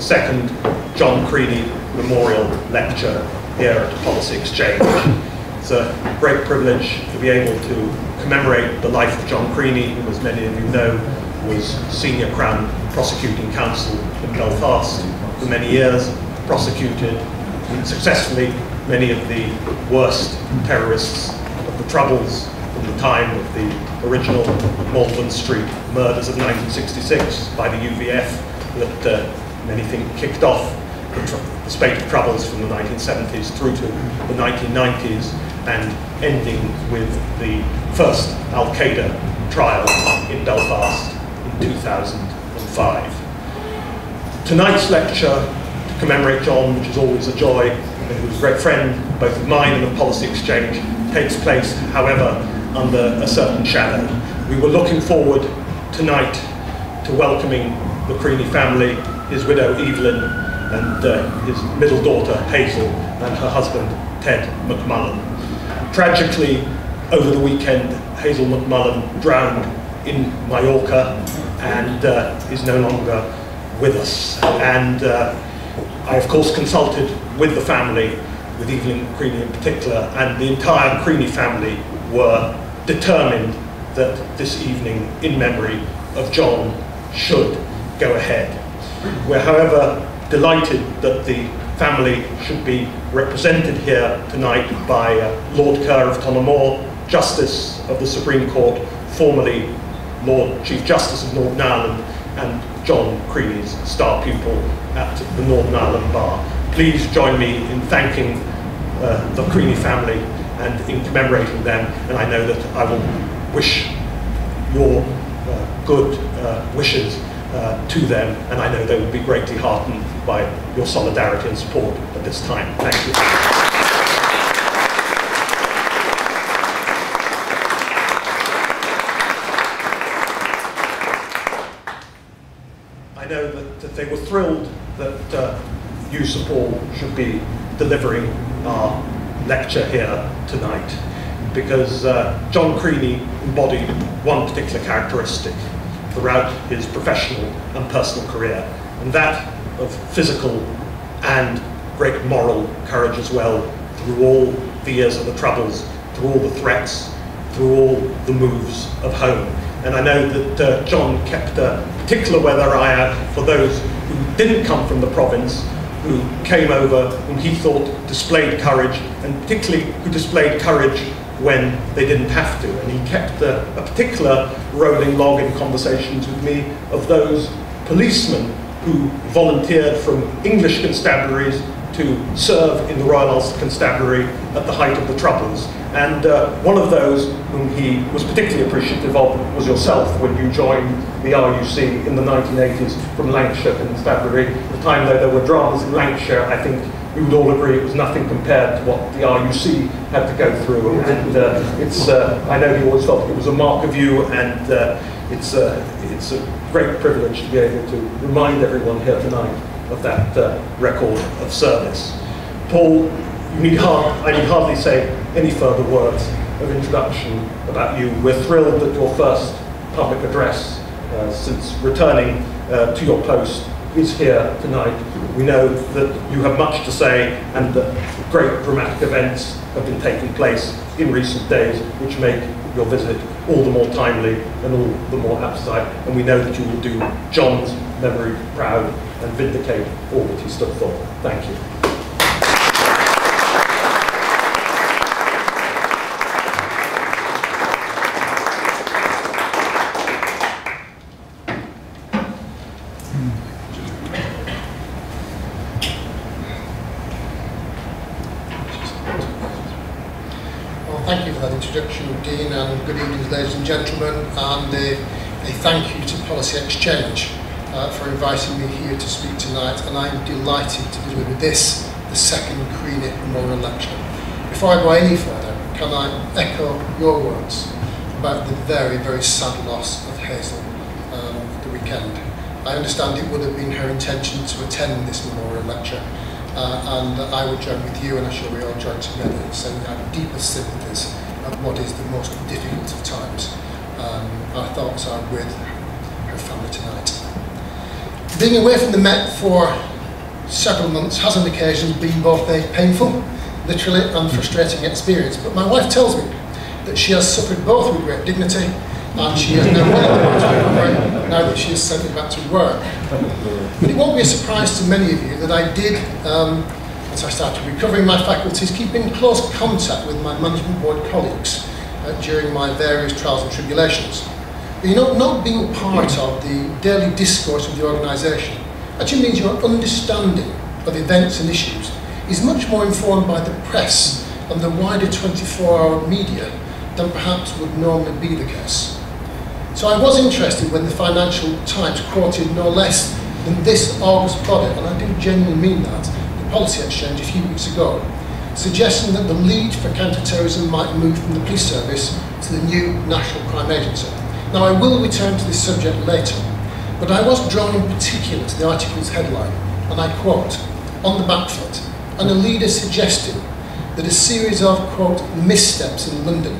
the second John Creaney Memorial Lecture here at the Policy Exchange. It's a great privilege to be able to commemorate the life of John Creaney, who, as many of you know, was Senior Crown Prosecuting Counsel in Belfast for many years, prosecuted successfully many of the worst terrorists of the Troubles from the time of the original Malvern Street murders of 1966 by the UVF that uh, many think kicked off the, spate of troubles from the 1970s through to the 1990s and ending with the first Al-Qaeda trial in Belfast in 2005. Tonight's lecture to commemorate John, which is always a joy, and who was a great friend both of mine and of Policy Exchange, takes place, however, under a certain shadow. We were looking forward tonight to welcoming the Creaney family, his widow Evelyn, and uh, his middle daughter Hazel, and her husband Ted McMullen. Tragically, over the weekend, Hazel McMullen drowned in Mallorca and uh, is no longer with us. And uh, I, of course, consulted with the family, with Evelyn Creaney in particular, and the entire Creaney family were determined that this evening, in memory of John, should go ahead. We're, however, delighted that the family should be represented here tonight by uh, Lord Kerr of Tonaghmore, Justice of the Supreme Court, formerly Lord Chief Justice of Northern Ireland, and John Creaney's star pupil at the Northern Ireland Bar. Please join me in thanking uh, the Creaney family and in commemorating them, and I know that I will wish your uh, good uh, wishes uh, to them, and I know they will be greatly heartened by your solidarity and support at this time. Thank you. I know that, that they were thrilled that uh, you, Paul, should be delivering our lecture here tonight because uh, John Creaney embodied one particular characteristic throughout his professional and personal career, and that of physical and great moral courage as well through all the years of the Troubles, through all the threats, through all the moves of home. And I know that uh, John kept a particular weather eye out for those who didn't come from the province, who came over, whom he thought displayed courage, and particularly who displayed courage when they didn't have to. And he kept a, a particular rolling log in conversations with me of those policemen who volunteered from English constabularies to serve in the Royal Ulster Constabulary at the height of the Troubles. And uh, one of those whom he was particularly appreciative of was yourself when you joined the RUC in the 1980s from Lancashire Constabulary. At the time though there were dramas in Lancashire, I think we would all agree it was nothing compared to what the RUC had to go through. And uh, it's, uh, I know he always felt it was a mark of you, and uh, it's, uh, it's a great privilege to be able to remind everyone here tonight of that uh, record of service. Paul, you need hard, I need hardly say any further words of introduction about you. We're thrilled that your first public address uh, since returning to your post is here tonight. We know that you have much to say and that great dramatic events have been taking place in recent days which make your visit all the more timely and all the more apposite. And we know that you will do John's memory proud and vindicate all that he stood for. Thank you. Well, thank you for that introduction, Dean, and good evening, ladies and gentlemen, and uh, a thank you to Policy Exchange uh, for inviting me here to speak tonight, and I'm delighted to deliver this, the second Creaney Memorial Lecture. Before I go any further, can I echo your words about the very, very sad loss of Hazel um, the weekend. I understand it would have been her intention to attend this memorial lecture, uh, and I would join with you, and I'm sure we all join together in our deepest sympathies at what is the most difficult of times. Um, our thoughts are with her family tonight. Being away from the Met for several months has on occasions been both a painful, literally, and frustrating experience. But my wife tells me that she has suffered both with great dignity and she is now well now that she has sent me back to work. But it won't be a surprise to many of you that I did, um, as I started recovering my faculties, keep in close contact with my management board colleagues uh, during my various trials and tribulations. You know, not being part of the daily discourse of the organisation actually means your understanding of events and issues is much more informed by the press and the wider 24-hour media than perhaps would normally be the case. So I was interested when the Financial Times quoted no less than this August product, and I do genuinely mean that, the policy exchange a few weeks ago, suggesting that the lead for counter-terrorism might move from the police service to the new National Crime Agency. Now I will return to this subject later, but I was drawn in particular to the article's headline, and I quote, on the back foot, and a leader suggesting that a series of, quote, missteps in London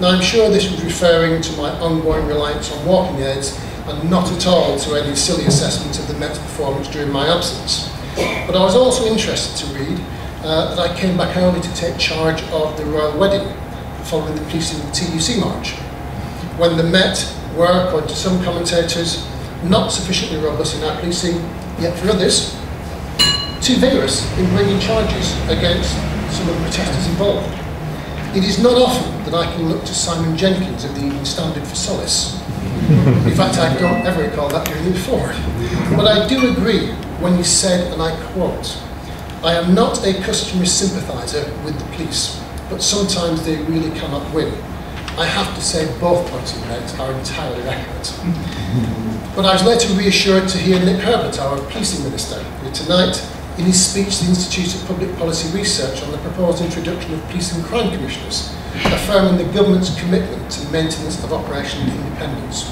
now, I'm sure this was referring to my ongoing reliance on walking aids and not at all to any silly assessment of the Met's performance during my absence. But I was also interested to read uh, that I came back early to take charge of the royal wedding following the policing TUC march, when the Met were, according to some commentators, not sufficiently robust in our policing, yet for others, too vigorous in bringing charges against some of the protesters involved. It is not often that I can look to Simon Jenkins of the Evening Standard for solace. In fact, I don't ever recall that the forward. But I do agree when he said, and I quote, I am not a customer sympathiser with the police, but sometimes they really cannot win. I have to say both points he made are entirely accurate. but I was later reassured to hear Nick Herbert, our policing minister, here tonight, in his speech to the Institute of Public Policy Research on the proposed introduction of police and crime commissioners, affirming the government's commitment to maintenance of operational independence.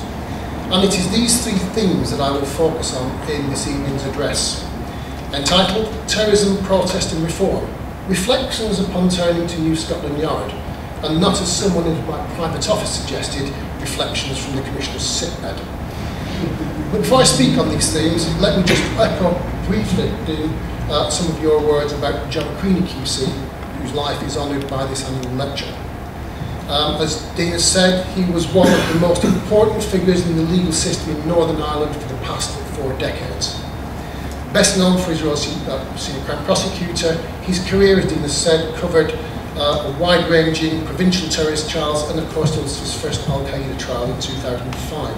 And it is these three themes that I will focus on in this evening's address. Entitled Terrorism, Protest and Reform, Reflections upon turning to New Scotland Yard, and not as someone in my private office suggested, reflections from the Commissioner's sickbed. But before I speak on these themes, let me just echo briefly uh, some of your words about John Creaney QC, whose life is honoured by this annual lecture. Um, as Dean has said, he was one of the most important figures in the legal system in Northern Ireland for the past four decades. Best known for his role as uh, senior Crown prosecutor, his career, as Dean has said, covered uh, a wide-ranging provincial terrorist trials and of course there was his first Al-Qaeda trial in 2005.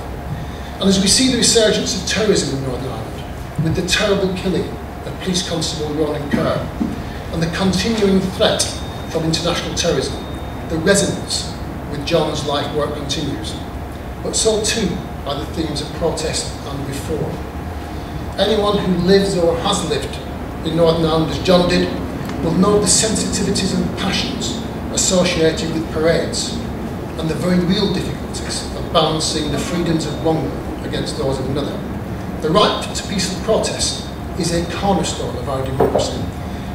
And as we see the resurgence of terrorism in Northern Ireland, with the terrible killing of Police Constable Ronan Kerr and the continuing threat from international terrorism, the resonance with John's life work continues. But so too are the themes of protest and reform. Anyone who lives or has lived in Northern Ireland, as John did, will know the sensitivities and passions associated with parades and the very real difficulties of balancing the freedoms of one against those of another. The right to peaceful protest is a cornerstone of our democracy.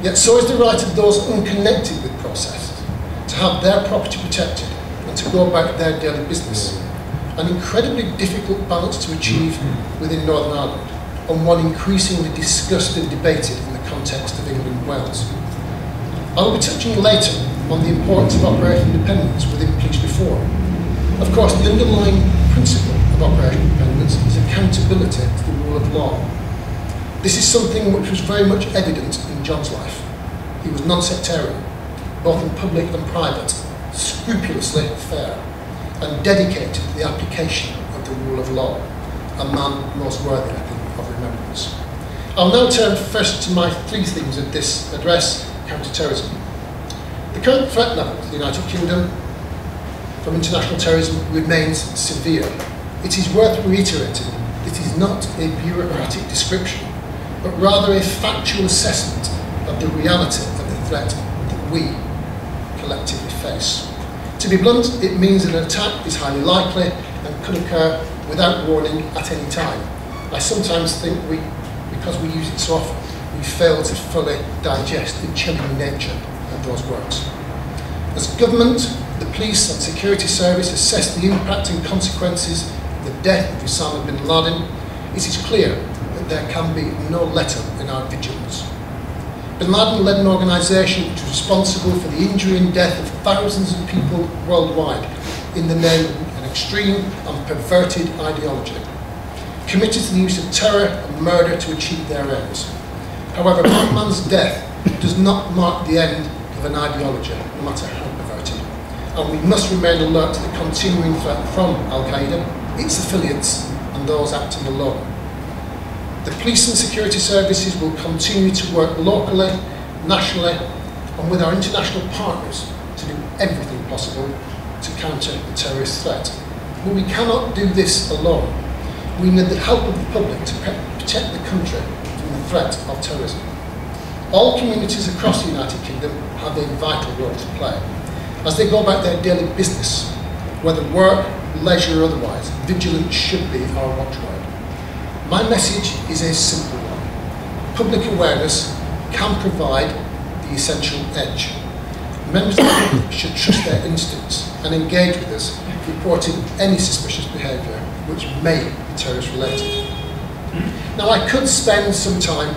Yet so is the right of those unconnected with process to have their property protected and to go about their daily business. An incredibly difficult balance to achieve within Northern Ireland and one increasingly discussed and debated in the context of England and Wales. I will be touching later on the importance of operational independence within police reform. Of course, the underlying principle of operational independence is accountability to the rule of law this is something which was very much evident in John's life. He was non-sectarian, both in public and private, scrupulously fair, and dedicated to the application of the rule of law, a man most worthy, I'll now turn first to my three themes of this address, counter-terrorism. The current threat level to the United Kingdom from international terrorism remains severe. It is worth reiterating that it is not a bureaucratic description but rather a factual assessment of the reality of the threat that we collectively face. To be blunt, it means that an attack is highly likely and could occur without warning at any time. I sometimes think we, because we use it so often, we fail to fully digest the chilling nature of those words. As government, the police and security service assess the impact and consequences of the death of Osama bin Laden, it is clear that there can be no let up in our vigilance. Bin Laden led an organisation which was responsible for the injury and death of thousands of people worldwide in the name of an extreme and perverted ideology, committed to the use of terror and murder to achieve their ends. However, Black man's death does not mark the end of an ideology, no matter how perverted. And we must remain alert to the continuing threat from Al Qaeda, its affiliates, and those acting alone. The police and security services will continue to work locally, nationally, and with our international partners to do everything possible to counter the terrorist threat. But we cannot do this alone. We need the help of the public to protect the country from the threat of terrorism. All communities across the United Kingdom have a vital role to play. As they go about their daily business, whether work, leisure or otherwise, vigilance should be our watchword. My message is a simple one. Public awareness can provide the essential edge. Members of the public should trust their instincts and engage with us, reporting any suspicious behaviour which may terrorist related. Now I could spend some time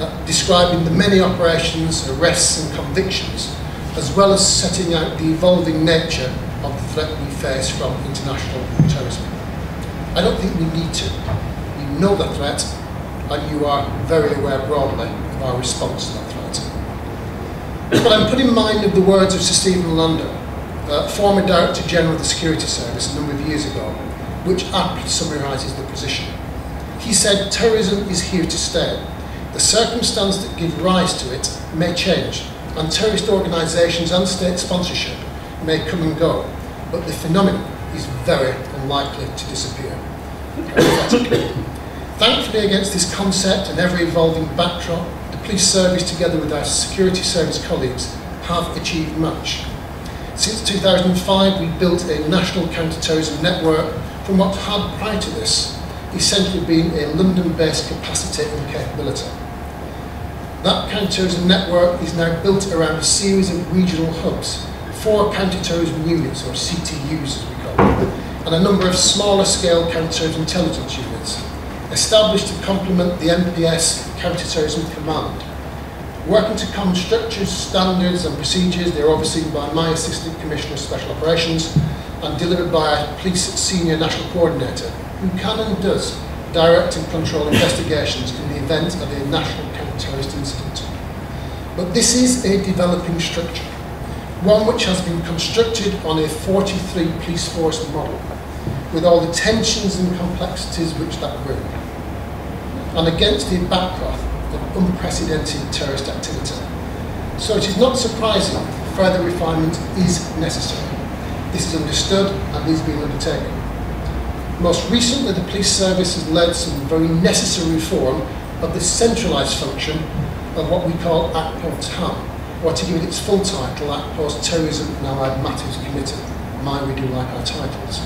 uh, describing the many operations, arrests and convictions, as well as setting out the evolving nature of the threat we face from international terrorism. I don't think we need to You know the threat and you are very aware broadly of our response to that threat. but I'm putting in mind of the words of Sir Stephen Lander, uh, former Director General of the Security Service a number of years ago, which aptly summarises the position. He said, terrorism is here to stay. The circumstance that give rise to it may change, and terrorist organisations and state sponsorship may come and go, but the phenomenon is very unlikely to disappear. Thankfully, against this concept and ever evolving backdrop, the police service, together with our security service colleagues, have achieved much. Since 2005, we built a national counter-terrorism network from what had, prior to this, essentially been a London-based capacity and capability. That counter-terrorism network is now built around a series of regional hubs, four counter-terrorism units, or CTUs as we call them, and a number of smaller scale counter-terrorism intelligence units, established to complement the MPS Counter-Terrorism Command. Working to common structures, standards and procedures, they're overseen by my Assistant Commissioner of Special Operations and delivered by a Police Senior National Coordinator, who can and does direct and control investigations in the event of a national counter-terrorist incident. But this is a developing structure, one which has been constructed on a 43 police force model, with all the tensions and complexities which that bring and against the backdrop of unprecedented terrorist activity. So it is not surprising further refinement is necessary. This is understood and is being undertaken. Most recently, the police service has led some very necessary reform of the centralised function of what we call ACPO TAM, or to give it its full title, ACPO's Terrorism and Allied Matters Committee. My, we do like our titles.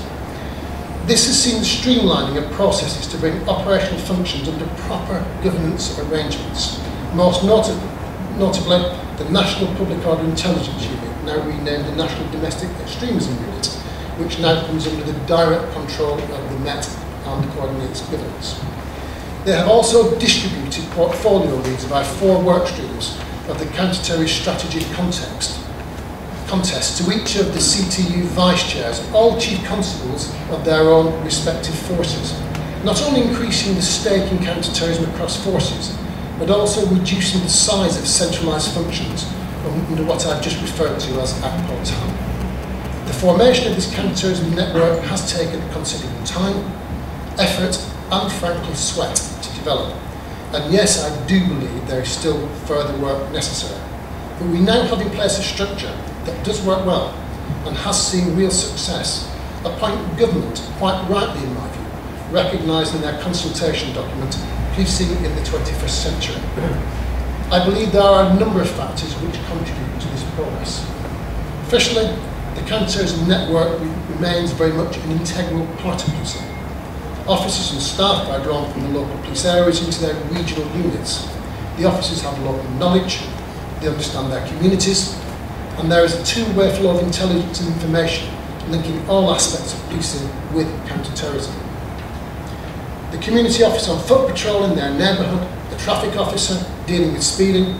This has seen streamlining of processes to bring operational functions under proper governance arrangements. Most notably the National Public Order Intelligence Unit, now renamed the National Domestic Extremism Unit, which now comes under the direct control of the Met and coordinates governance. They have also distributed portfolio leads by four work streams of the counter-terrorist strategy context contest to each of the CTU vice chairs, all chief constables of their own respective forces, not only increasing the stake in counter-terrorism across forces, but also reducing the size of centralised functions under what I've just referred to as TAM. The formation of this counter-terrorism network has taken considerable time, effort and frankly sweat to develop. And yes, I do believe there is still further work necessary. But we now have in place a structure that does work well and has seen real success, a point government, quite rightly in my view, recognised in their consultation document, Policing in the 21st Century. I believe there are a number of factors which contribute to this progress. Officially, the counter-terrorism network remains very much an integral part of policing. Officers and staff are drawn from the local police areas into their regional units. The officers have local knowledge, they understand their communities, and there is a two-way flow of intelligence and information linking all aspects of policing with counter-terrorism. the community officer on foot patrol in their neighbourhood, traffic officer dealing with speeding,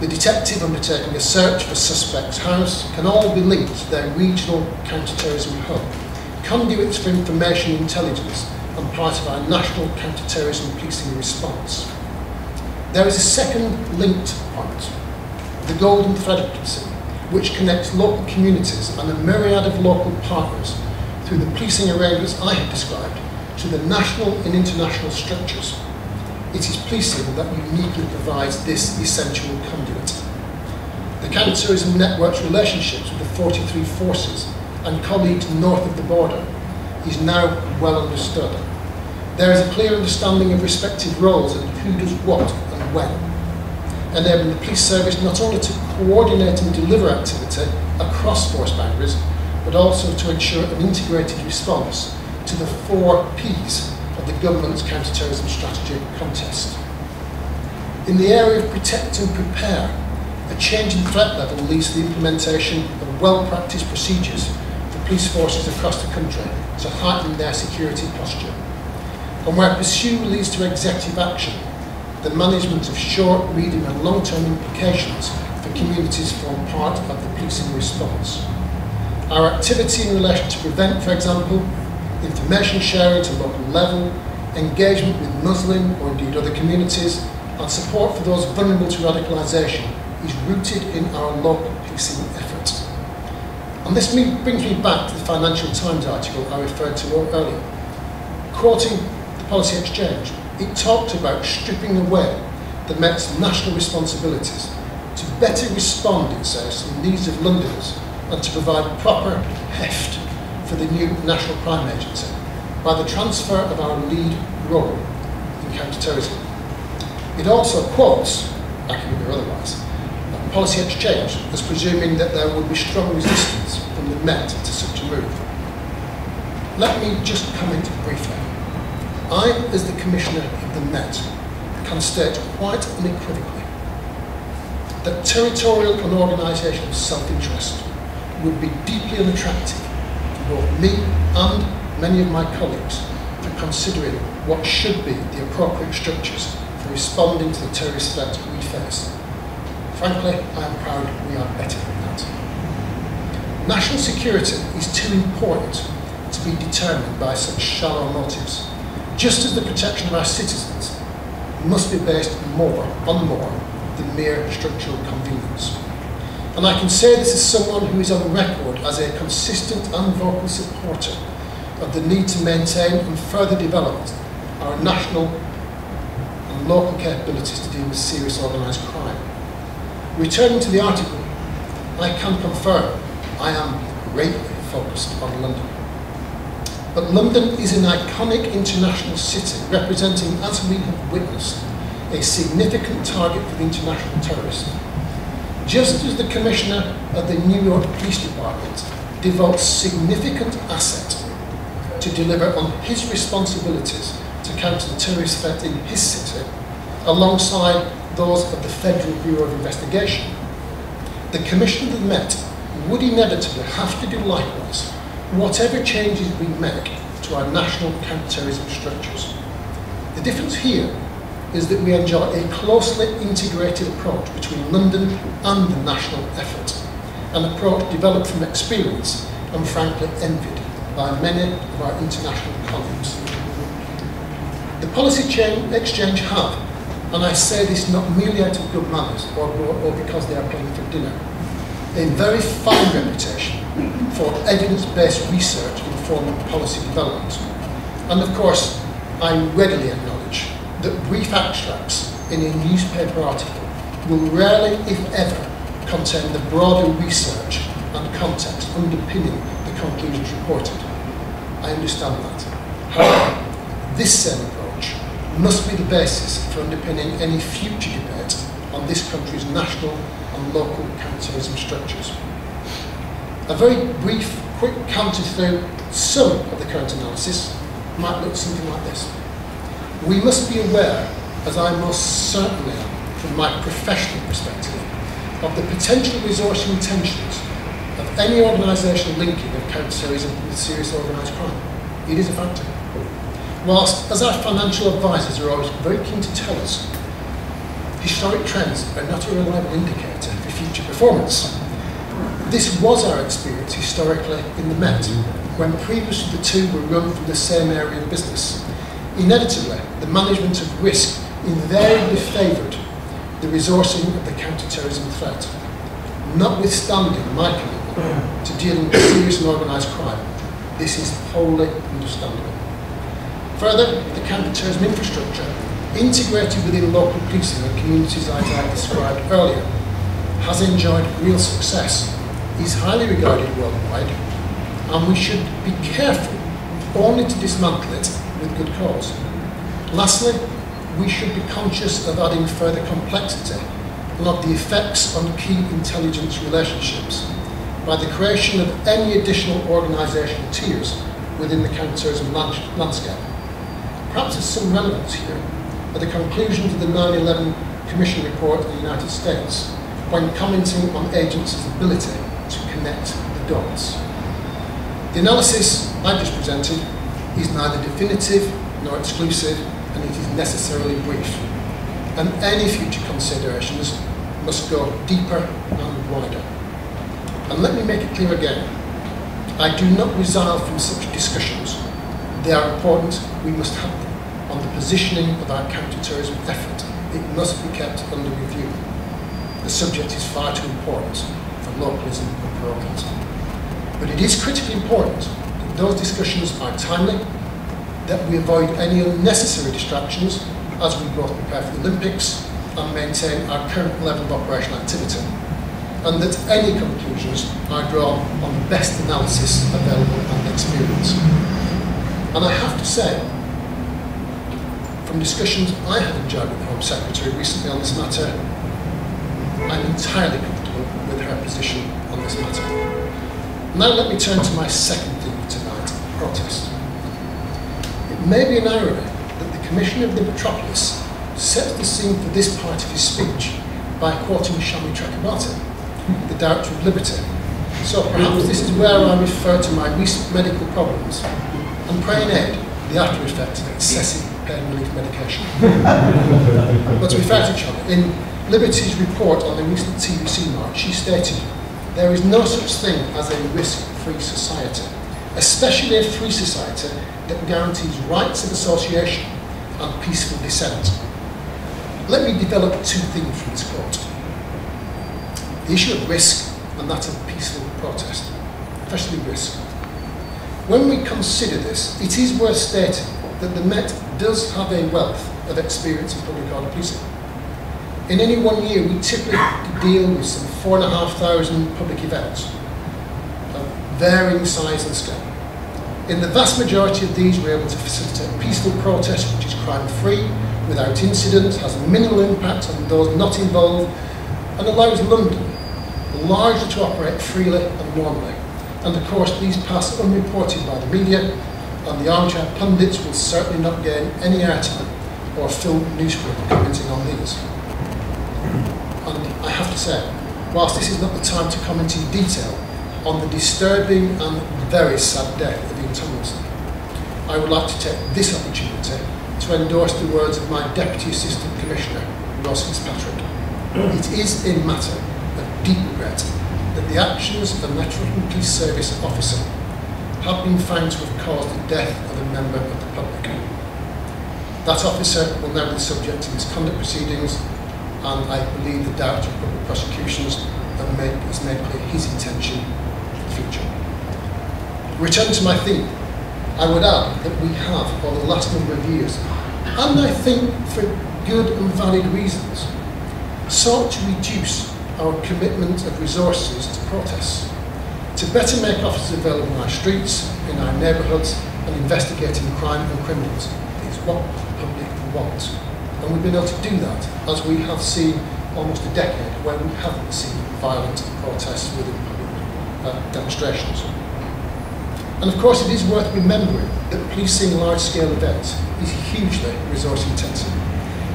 the detective undertaking a search for suspect's house can all be linked to their regional counter-terrorism hub, conduits for information intelligence and part of our national counter-terrorism policing response. There is a second linked point, the golden thread of policing, which connects local communities and a myriad of local partners through the policing arrangements I have described to the national and international structures. It is policing that uniquely provides this essential conduit. The counter-terrorism network's relationships with the 43 forces and colleagues north of the border is now well understood. There is a clear understanding of respective roles and who does what and when, enabling the police service not only to coordinate and deliver activity across force boundaries, but also to ensure an integrated response to the four Ps the government's counter-terrorism strategy contest. In the area of protect and prepare, a change in threat level leads to the implementation of well-practiced procedures for police forces across the country to heighten their security posture. And where pursue leads to executive action, the management of short, medium and long-term implications for communities form part of the policing response. Our activity in relation to prevent, for example, information sharing to local level, engagement with Muslim or indeed other communities, and support for those vulnerable to radicalisation is rooted in our local policing efforts. And this brings me back to the Financial Times article I referred to earlier. Quoting the Policy Exchange, it talked about stripping away the Met's national responsibilities to better respond, it says, to the needs of Londoners and to provide proper heft for the new National Crime Agency by the transfer of our lead role in counter-terrorism. It also quotes, accurately or otherwise, that policy exchange as presuming that there would be strong resistance from the Met to such a move. Let me just comment briefly. I, as the Commissioner of the Met, can state quite unequivocally that territorial and organisational self-interest would be deeply unattractive both me and many of my colleagues for considering what should be the appropriate structures for responding to the terrorist threat we face. Frankly, I am proud we are better than that. National security is too important to be determined by such shallow motives, just as the protection of our citizens must be based more on more than mere structural convenience. And I can say this as someone who is on record as a consistent and vocal supporter of the need to maintain and further develop our national and local capabilities to deal with serious organised crime. Returning to the article, I can confirm I am greatly focused on London. But London is an iconic international city representing, as we have witnessed, a significant target for the international terrorists just as the Commissioner of the New York Police Department devotes significant asset to deliver on his responsibilities to counter the terrorist threat in his city, alongside those of the Federal Bureau of Investigation, the Commissioner of the Met would inevitably have to do likewise, whatever changes we make to our national counter-terrorism structures. The difference here is that we enjoy a closely integrated approach between London and the national effort, an approach developed from experience and frankly envied by many of our international colleagues. The policy exchange have, and I say this not merely out of good manners or, or because they are paying for dinner, a very fine reputation for evidence-based research informing policy development. And of course, I readily acknowledge that brief extracts in a newspaper article will rarely, if ever, contain the broader research and context underpinning the conclusions reported. I understand that. However, this same approach must be the basis for underpinning any future debate on this country's national and local counterterrorism structures. A very brief, quick counter through some of the current analysis might look something like this. We must be aware, as I most certainly am from my professional perspective, of the potential resource intentions of any organisational linking of counter-terrorism with serious organised crime. It is a factor. Whilst, as our financial advisors are always very keen to tell us, historic trends are not a reliable indicator for future performance. This was our experience historically in the Met, when previously the two were run from the same area of business. Inevitably, the management of risk invariably favoured the resourcing of the counter-terrorism threat, notwithstanding my commitment to dealing with serious and organised crime. This is wholly understandable. Further, the counter-terrorism infrastructure, integrated within local policing and communities as I described earlier, has enjoyed real success, is highly regarded worldwide, and we should be careful only to dismantle it with good cause. Lastly, we should be conscious of adding further complexity and of the effects on key intelligence relationships by the creation of any additional organisational tiers within the counterterrorism landscape. Perhaps there's some relevance here at the conclusion of the 9-11 Commission report in the United States when commenting on agencies' ability to connect the dots. The analysis I've just presented is neither definitive nor exclusive and it is necessarily brief. And any future considerations must go deeper and wider. And let me make it clear again, I do not resile from such discussions. They are important, we must have them. On the positioning of our counter-terrorism effort, it must be kept under review. The subject is far too important for localism and parochialism. But it is critically important those discussions are timely that we avoid any unnecessary distractions as we both prepare for the Olympics and maintain our current level of operational activity, and that any conclusions are drawn on the best analysis available and experience. And I have to say, from discussions I have enjoyed with the Home Secretary recently on this matter, I'm entirely comfortable with her position on this matter. Now let me turn to my second protest may be an irony that the Commissioner of the Metropolis sets the scene for this part of his speech by quoting Shami Chakrabarti, the Director of Liberty. So perhaps this is where I refer to my recent medical problems and pray in aid the after effects of excessive pain relief medication. but to be fair to Shami, in Liberty's report on the recent TUC march, she stated, there is no such thing as a risk-free society, especially a free society that guarantees rights of association and peaceful dissent. Let me develop two things from this quote. The issue of risk and that of peaceful protest, especially risk. When we consider this, it is worth stating that the Met does have a wealth of experience in public order policing. In any one year, we typically deal with some 4,500 public events varying size and scale. In the vast majority of these, we're able to facilitate peaceful protest, which is crime-free, without incident, has minimal impact on those not involved, and allows London largely to operate freely and normally. And of course, these pass unreported by the media, and the armchair pundits will certainly not gain any airtime or fill newspaper commenting on these. And I have to say, whilst this is not the time to comment in detail on the disturbing and very sad death of Ian Tomlinson. I would like to take this opportunity to endorse the words of my Deputy Assistant Commissioner, Ross Fitzpatrick. It is a matter of deep regret that the actions of a Metropolitan Police Service officer have been found to have caused the death of a member of the public. That officer will now be subject to misconduct proceedings and I believe the Director of Public Prosecutions has made clear his intention future. Return to my theme. I would add that we have, over the last number of years, and I think for good and valid reasons, sought to reduce our commitment of resources to protests, to better make officers available in our streets, in our neighbourhoods, and investigating crime and criminals. It's what the public wants. And we've been able to do that, as we have seen almost a decade where we haven't seen violent protests within uh, demonstrations. And of course, it is worth remembering that policing large-scale events is hugely resource intensive.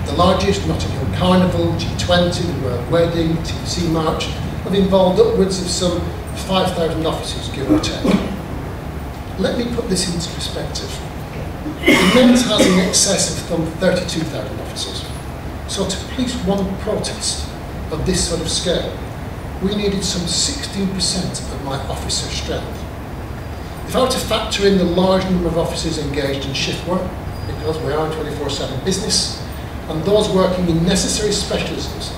The largest Notting Hill Carnival, G20, the Royal Wedding, TUC March have involved upwards of some 5,000 officers, give or take. Let me put this into perspective. The Met has in excess of some 32,000 officers. So to police one protest of this sort of scale, we needed some 16% of my officer strength. If I were to factor in the large number of officers engaged in shift work, because we are a 24-7 business, and those working in necessary specialisms,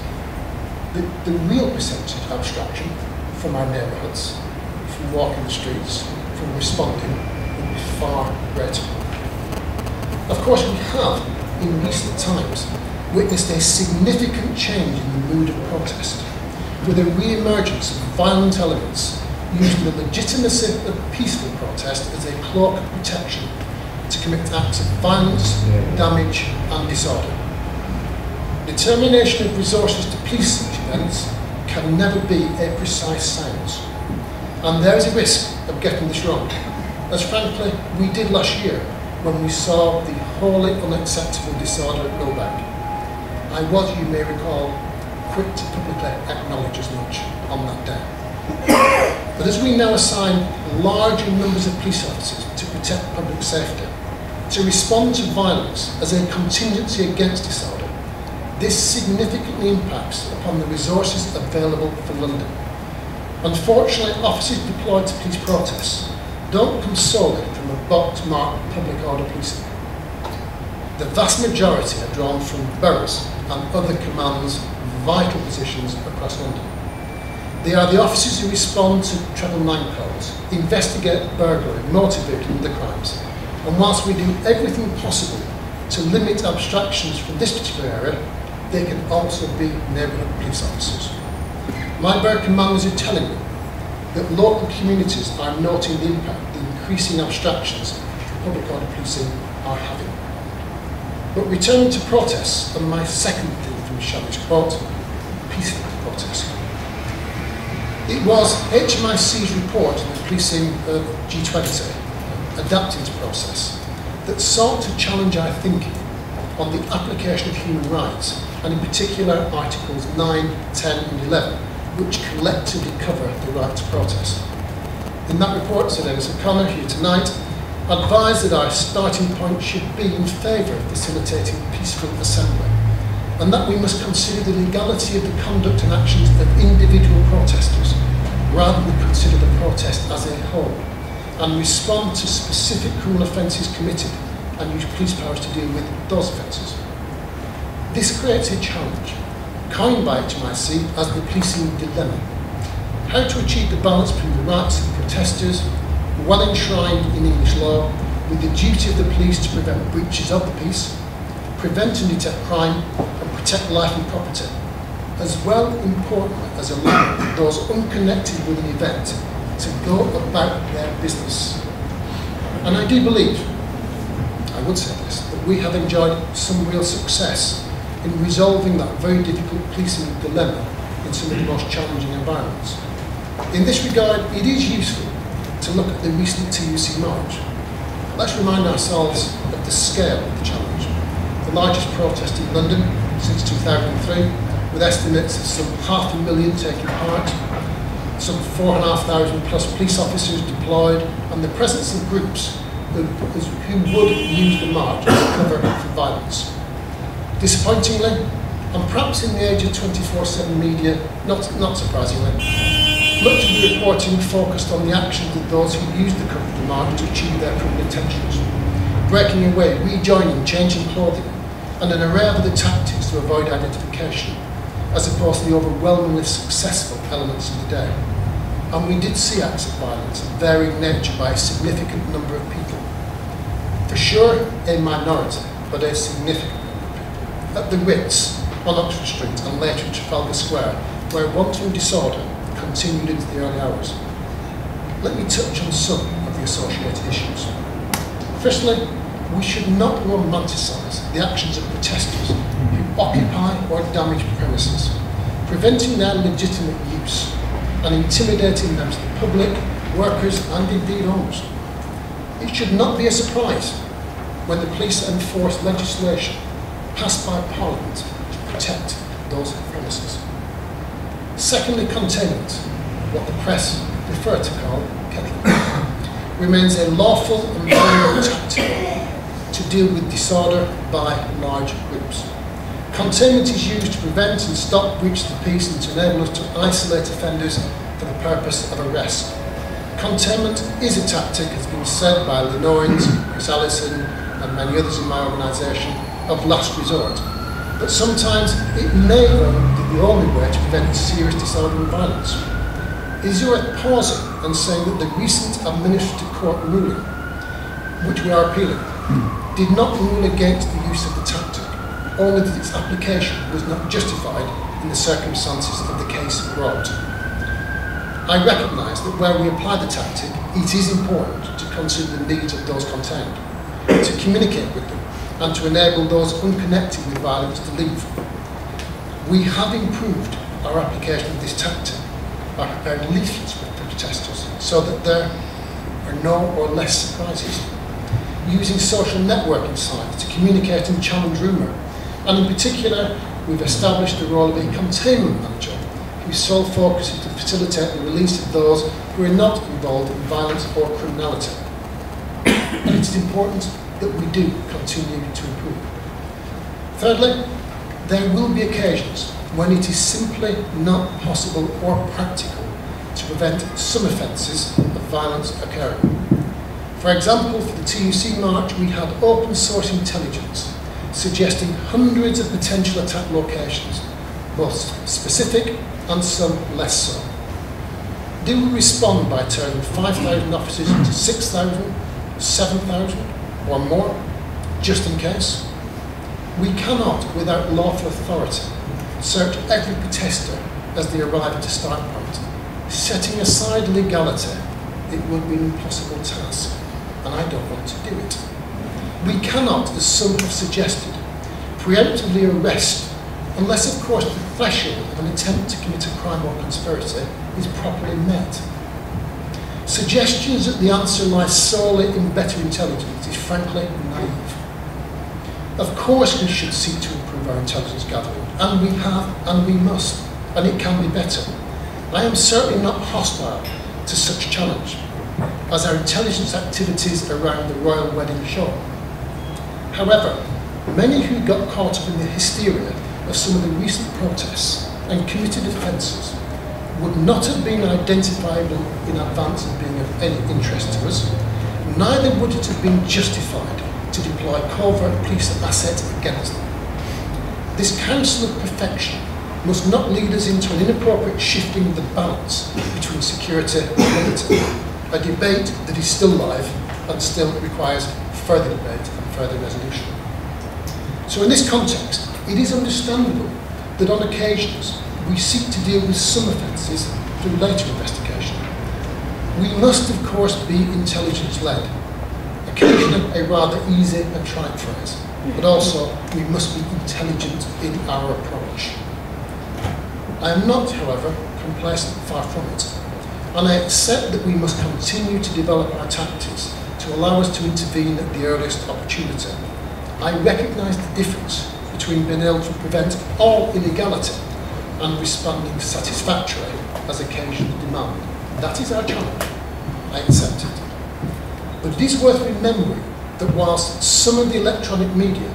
the, the real percentage of abstraction from our neighbourhoods, from walking the streets, from responding, would be far greater. Of course, we have, in recent times, witnessed a significant change in the mood of protest, with a re-emergence of violent elements using the legitimacy of peaceful protest as a cloak of protection to commit acts of violence, damage and disorder. Determination of resources to police such events can never be a precise science. And there is a risk of getting this wrong, as frankly we did last year when we saw the wholly unacceptable disorder at Millbank. I was, you may recall, quick to publicly acknowledge as much on that day. But as we now assign larger numbers of police officers to protect public safety, to respond to violence as a contingency against disorder, this significantly impacts upon the resources available for London. Unfortunately, officers deployed to police protests don't come solely from a box marked public order policing. The vast majority are drawn from boroughs and other commands vital positions across London. They are the officers who respond to treble nine calls, investigate burglary, motor vehicle and other crimes. And whilst we do everything possible to limit abstractions from this particular area, they can also be neighbourhood police officers. My borough commanders are telling me that local communities are noting the impact the increasing abstractions from public order policing are having. But returning to protests, and my second thing from Shami's quote, It was HMIC's report on the policing uh, of G20, adapting to protest, that sought to challenge our thinking on the application of human rights, and in particular Articles 9, 10 and 11, which collectively cover the right to protest. In that report, Sir Denis O'Connor, here tonight, advised that our starting point should be in favour of facilitating peaceful assembly and that we must consider the legality of the conduct and actions of individual protesters rather than consider the protest as a whole and respond to specific criminal offences committed and use police powers to deal with those offences. This creates a challenge, coined by HMIC as the policing dilemma. How to achieve the balance between the rights of protesters, well enshrined in English law, with the duty of the police to prevent breaches of the peace, prevent and detect crime, and protect life and property, as well important as allowing those unconnected with an event to go about their business. And I do believe, I would say this, that we have enjoyed some real success in resolving that very difficult policing dilemma in some of the most challenging environments. In this regard, it is useful to look at the recent TUC march. Let's remind ourselves of the scale of the challenge. Largest protest in London since 2003, with estimates of some half a million taking part, some 4,500 plus police officers deployed, and the presence of groups who, who would use the march as a cover for violence. Disappointingly, and perhaps in the age of 24-7 media, not, not surprisingly, much of the reporting focused on the actions of those who used the cover of the march to achieve their criminal intentions. Breaking away, rejoining, changing clothing, and an array of other tactics to avoid identification, as opposed to the overwhelmingly successful elements of the day. And we did see acts of violence of varying nature by a significant number of people. For sure, a minority, but a significant number of people. At the Ritz, on Oxford Street, and later in Trafalgar Square, where wanton disorder continued into the early hours. Let me touch on some of the associated issues. Firstly, we should not romanticise the actions of protesters who occupy or damage premises, preventing their legitimate use and intimidating them to the public, workers and indeed owners. It should not be a surprise when the police enforce legislation passed by Parliament to protect those premises. Secondly, containment, what the press prefer to call kettling, remains a lawful and viable tactic to deal with disorder by large groups. Containment is used to prevent and stop breaches of peace and to enable us to isolate offenders for the purpose of arrest. Containment is a tactic, as has been said by Lynne Owens, Chris Allison and many others in my organisation, of last resort. But sometimes it may be the only way to prevent serious disorder and violence. Is worth pausing and saying that the recent administrative court ruling, which we are appealing, did not rule against the use of the tactic, only that its application was not justified in the circumstances of the case brought. I recognise that where we apply the tactic, it is important to consider the needs of those contained, to communicate with them, and to enable those unconnected with violence to leave. We have improved our application of this tactic by preparing leaflets for protesters so that there are no or less surprises. Using social networking sites to communicate and challenge rumour. And in particular, we've established the role of a containment manager whose sole focus is to facilitate the release of those who are not involved in violence or criminality. and it's important that we do continue to improve. Thirdly, there will be occasions when it is simply not possible or practical to prevent some offences of violence occurring. For example, for the TUC March, we had open source intelligence suggesting hundreds of potential attack locations, both specific and some less so. Do we respond by turning 5,000 officers into 6,000, 7,000 or more, just in case? We cannot, without lawful authority, search every protester as they arrive at a start point. Setting aside legality, it would be an impossible task, and I don't want to do it. We cannot, as some have suggested, preemptively arrest unless, of course, the threshold of an attempt to commit a crime or conspiracy is properly met. Suggestions that the answer lies solely in better intelligence is frankly naive. Of course we should seek to improve our intelligence gathering, and we have, and we must, and it can be better. I am certainly not hostile to such challenge, as our intelligence activities around the royal wedding show. However, many who got caught up in the hysteria of some of the recent protests and committed offences would not have been identifiable in advance of being of any interest to us, neither would it have been justified to deploy covert police assets against them. This counsel of perfection must not lead us into an inappropriate shifting of the balance between security and liberty, a debate that is still live and still requires further debate and further resolution. So in this context, it is understandable that on occasions we seek to deal with some offences through later investigation. We must, of course, be intelligence-led, occasionally a rather easy and trite phrase, but also we must be intelligent in our approach. I am not, however, complacent, far from it, and I accept that we must continue to develop our tactics to allow us to intervene at the earliest opportunity. I recognise the difference between being able to prevent all illegality and responding satisfactorily as occasions demand. That is our challenge. I accept it. But it is worth remembering that whilst some of the electronic media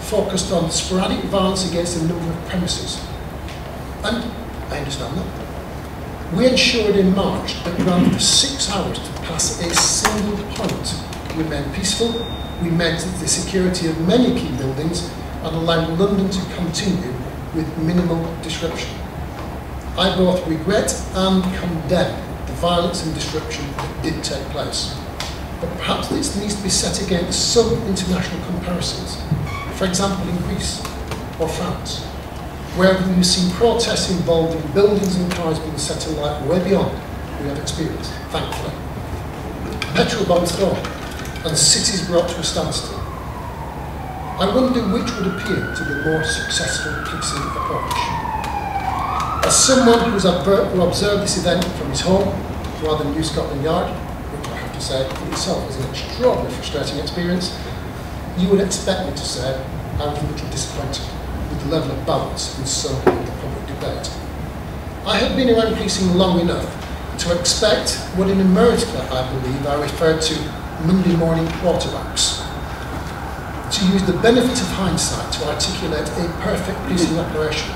focused on sporadic violence against a number of premises, and I understand that, we ensured in March that for six hours to pass a single point We remained peaceful, we maintained the security of many key buildings and allowed London to continue with minimal disruption. I both regret and condemn the violence and disruption that did take place. But perhaps this needs to be set against some international comparisons. For example, in Greece or France, where we've protests involving buildings and cars being set alight way beyond we have experienced, thankfully. Petrol bombs thrown and cities brought to a standstill. I wonder which would appear to the more successful policing approach. As someone who's who observed this event from his home rather than New Scotland Yard, which I have to say in itself was an extraordinarily frustrating experience, you would expect me to say I was a little disappointed the level of balance in some of the public debate. I have been around policing long enough to expect what in America I believe are referred to Monday morning quarterbacks to use the benefit of hindsight to articulate a perfect policing operation,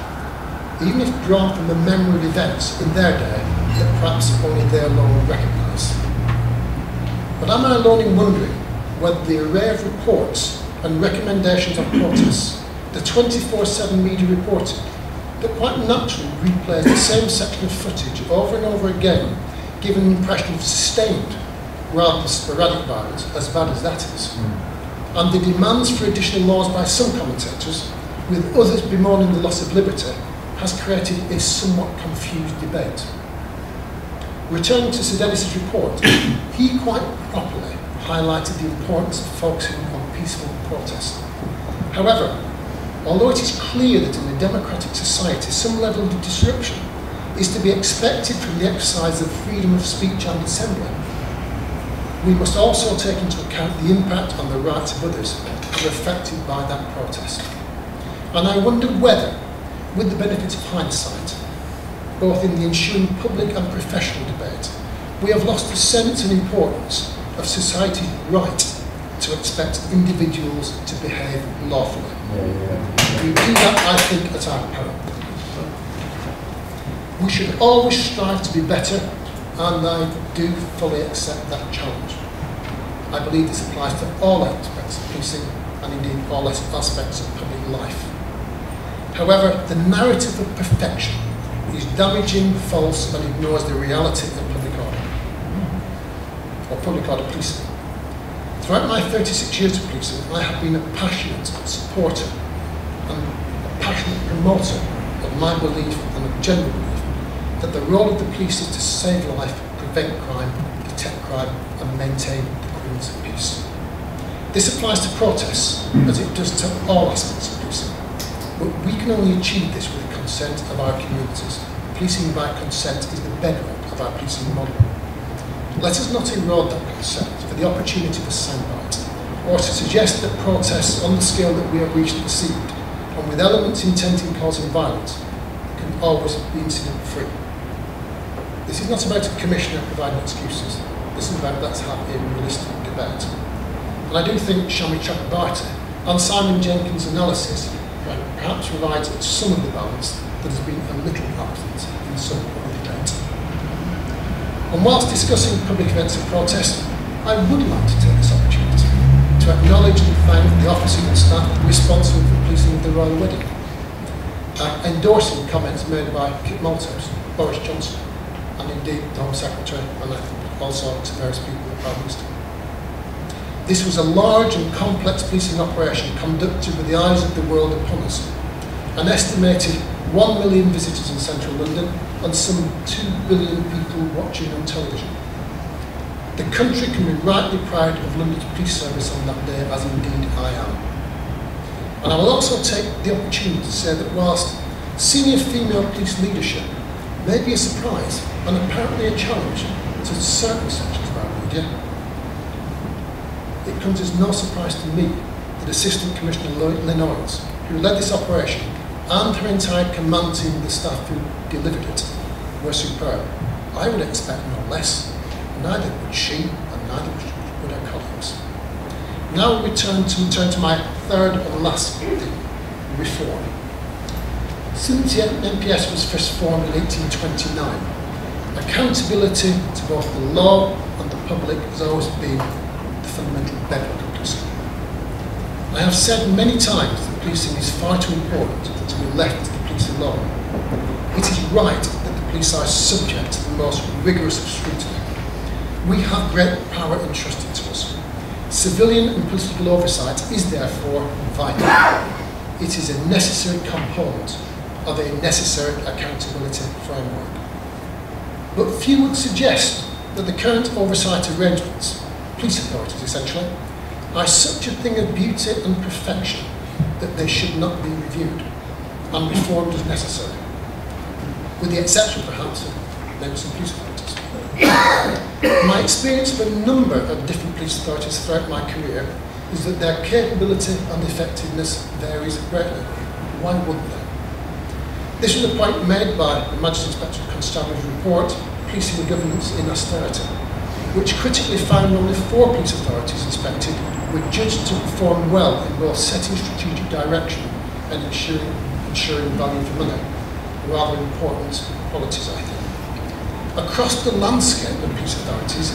even if drawn from the memory of events in their day that perhaps only they alone recognise. But am I alone in wondering whether the array of reports and recommendations on protests, the 24-7 media reporting, that quite naturally replays the same section of footage over and over again, giving an impression of sustained rather than sporadic violence, as bad as that is. Mm. And the demands for additional laws by some commentators, with others bemoaning the loss of liberty, has created a somewhat confused debate. Returning to Sir Denis's report, he quite properly highlighted the importance of focusing on peaceful protest. However, although it is clear that in a democratic society some level of disruption is to be expected from the exercise of freedom of speech and assembly, we must also take into account the impact on the rights of others who are affected by that protest. And I wonder whether, with the benefit of hindsight, both in the ensuing public and professional debate, we have lost the sense and importance of society's right to expect individuals to behave lawfully. We do that, I think, at our peril. We should always strive to be better, and I do fully accept that challenge. I believe this applies to all aspects of policing and indeed all aspects of public life. However, the narrative of perfection is damaging, false, and ignores the reality of public order, or public order policing. Throughout my 36 years of policing, I have been a passionate supporter and a passionate promoter of my belief and of general belief that the role of the police is to save life, prevent crime, detect crime, and maintain the of peace. This applies to protests as it does to all aspects of policing. But we can only achieve this with the consent of our communities. Policing by consent is the bedrock of our policing model. Let us not erode that consent for the opportunity for soundbite, or to suggest that protests on the scale that we have recently perceived, and with elements intending causing violence, can always be incident-free. This is not about a commissioner providing excuses. This is about let's a realistic debate. And I do think Shami Chakrabarti and Simon Jenkins' analysis perhaps provides some of the balance that has been a little absent in some and whilst discussing public events of protest, I would like to take this opportunity to acknowledge and thank the officers and staff responsible for policing the royal wedding, uh, endorsing comments made by Kit Malthouse, Boris Johnson, and indeed the Home Secretary, and I think also to various people in the Prime Minister. This was a large and complex policing operation conducted with the eyes of the world upon us. An estimated 1 million visitors in central London and some 2 billion people watching on television. The country can be rightly proud of London's police service on that day, as indeed I am. And I will also take the opportunity to say that whilst senior female police leadership may be a surprise and apparently a challenge to certain sections of our media, it comes as no surprise to me that Assistant Commissioner Owens, who led this operation, and her entire command team the staff who delivered it were superb. I would expect no less. Neither would she, and neither would her colleagues. Now we turn to, turn to my third and last theme, reform. Since the MPS was first formed in 1829, accountability to both the law and the public has always been the fundamental bedrock of policing. I have said many times policing is far too important to be left to the police alone. It is right that the police are subject to the most rigorous of scrutiny. We have great power entrusted to us. Civilian and political oversight is therefore vital. It is a necessary component of a necessary accountability framework. But few would suggest that the current oversight arrangements, police authorities essentially, are such a thing of beauty and perfection that they should not be reviewed and reformed as necessary with the exception perhaps of maybe some police authorities. my experience of a number of different police authorities throughout my career is that their capability and effectiveness varies greatly. Why wouldn't they? This was a point made by the Magistrate Inspector of Constabulary's report, Policing the Governance in Austerity, which critically found only four police authorities inspected were judged to perform well in both setting strategic direction and ensuring, ensuring value for money. Rather important qualities, I think. Across the landscape of police authorities,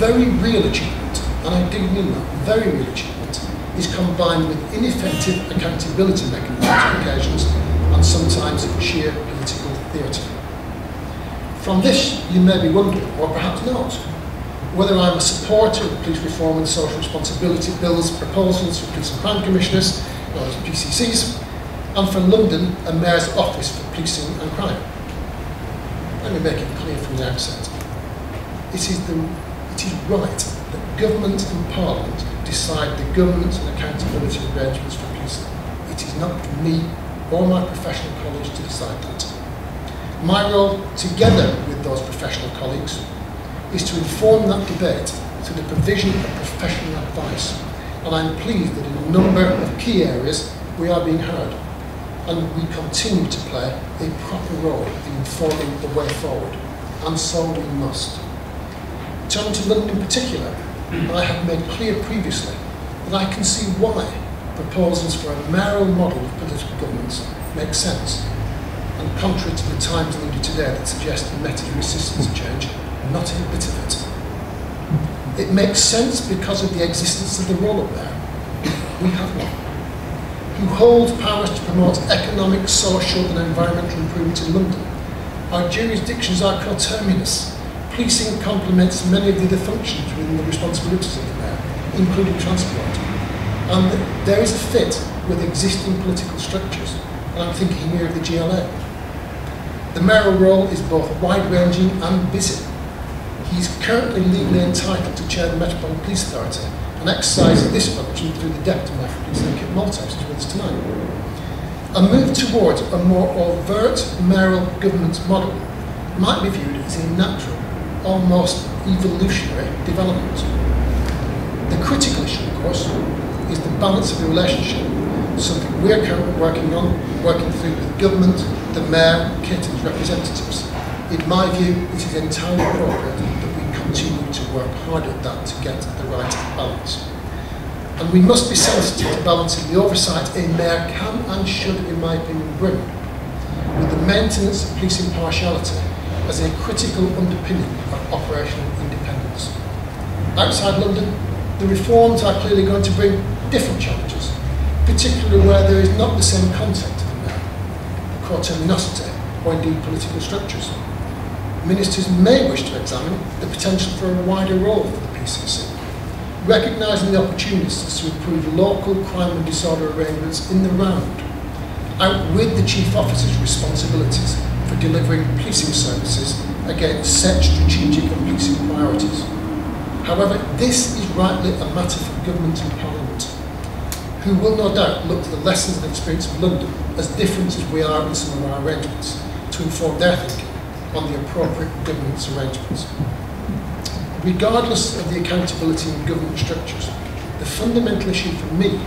very real achievement, and I do mean that, very real achievement, is combined with ineffective accountability mechanisms on occasions and sometimes sheer political theatre. From this, you may be wondering, or perhaps not, whether I'm a supporter of police reform and social responsibility bills, proposals for police and crime commissioners, known as PCCs, and for London, a mayor's office for policing and crime. Let me make it clear from the outset. It is, the, it is right that government and parliament decide the governance and accountability arrangements for policing. It is not for me or my professional colleagues to decide that. My role, together with those professional colleagues, is to inform that debate through the provision of professional advice. And I'm pleased that in a number of key areas we are being heard. And we continue to play a proper role in informing the way forward. And so we must. Turning to London in particular, I have made clear previously that I can see why proposals for a mayoral model of political governance make sense. And contrary to the Times needed today that suggests the method of resistance change, not a bit of it. It makes sense because of the existence of the role of mayor. We have one. Who holds powers to promote economic, social and environmental improvement in London. Our jurisdictions are coterminous. Policing complements many of the other functions within the responsibilities of the mayor, including transport. And there is a fit with existing political structures. And I'm thinking here of the GLA. The mayoral role is both wide-ranging and busy He's currently legally entitled to chair the Metropolitan Police Authority and exercises this function through the Deputy Police Kit Malthouse, who's with us tonight. A move towards a more overt mayoral government model might be viewed as a natural, almost evolutionary development. The critical issue, of course, is the balance of the relationship, something we're currently working on, working through with government, the mayor, Kit and his representatives. In my view, it is entirely appropriate continue to work hard at that to get the right balance. And we must be sensitive to balancing the oversight a mayor can and should, in my opinion, bring, with the maintenance of police impartiality as a critical underpinning of operational independence. Outside London, the reforms are clearly going to bring different challenges, particularly where there is not the same content of the mayor, the coterminosity, or indeed political structures ministers may wish to examine the potential for a wider role for the PCC, recognising the opportunities to improve local crime and disorder arrangements in the round, out with the Chief Officer's responsibilities for delivering policing services against set strategic and policing priorities. However, this is rightly a matter for government and parliament, who will no doubt look to the lessons and experience of London, as different as we are in some of our arrangements, to inform their thinking on the appropriate governance arrangements. Regardless of the accountability in government structures, the fundamental issue for me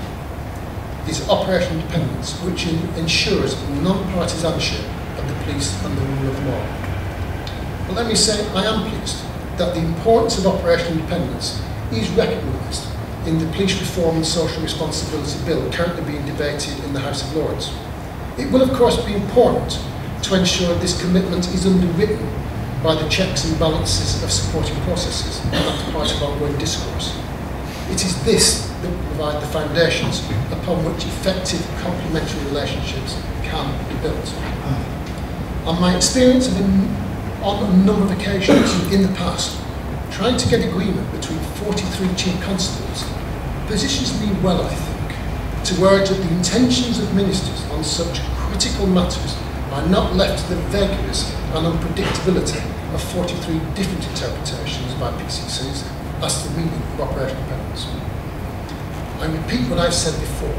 is operational independence, which ensures non-partisanship of the police and the rule of law. But let me say, I am pleased that the importance of operational independence is recognised in the Police Reform and Social Responsibility Bill currently being debated in the House of Lords. It will of course be important to ensure this commitment is underwritten by the checks and balances of supporting processes, and that's part of ongoing discourse. It is this that will provide the foundations upon which effective complementary relationships can be built. On my experience of in, on a number of occasions in the past, trying to get agreement between 43 chief constables positions me well, I think, to urge that the intentions of ministers on such critical matters are not left to the vagueness and unpredictability of 43 different interpretations by PCCs as to the meaning of operational independence. I repeat what I've said before.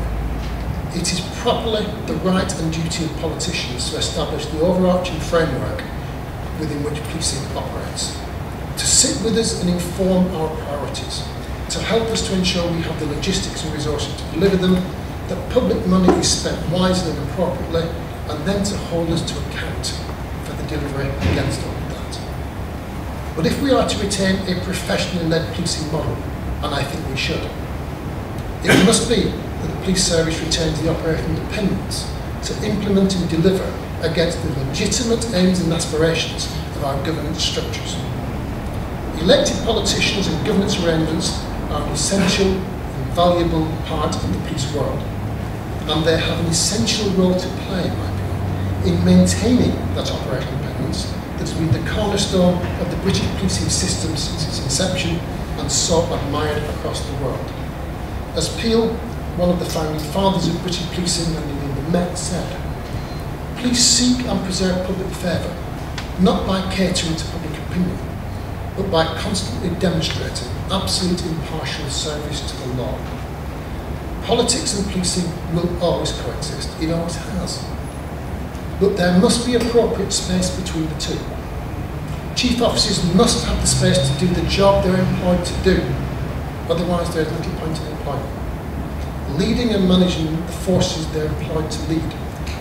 It is properly the right and duty of politicians to establish the overarching framework within which policing operates, to sit with us and inform our priorities, to help us to ensure we have the logistics and resources to deliver them, that public money is spent wisely and appropriately, and then to hold us to account for the delivery against all of that. But if we are to retain a professionally led policing model, and I think we should, It must be that the police service retains the operational independence to implement and deliver against the legitimate aims and aspirations of our governance structures. Elected politicians and governance arrangements are an essential and valuable part of the police world, and they have an essential role to play, in maintaining that operational independence that has been the cornerstone of the British policing system since its inception and so admired across the world. As Peel, one of the founding fathers of British policing and the Met said, Police seek and preserve public favour, not by catering to public opinion, but by constantly demonstrating absolute impartial service to the law. Politics and policing will always coexist, it always has. But there must be appropriate space between the two. Chief officers must have the space to do the job they're employed to do, otherwise there's little point in employment. Leading and managing the forces they're employed to lead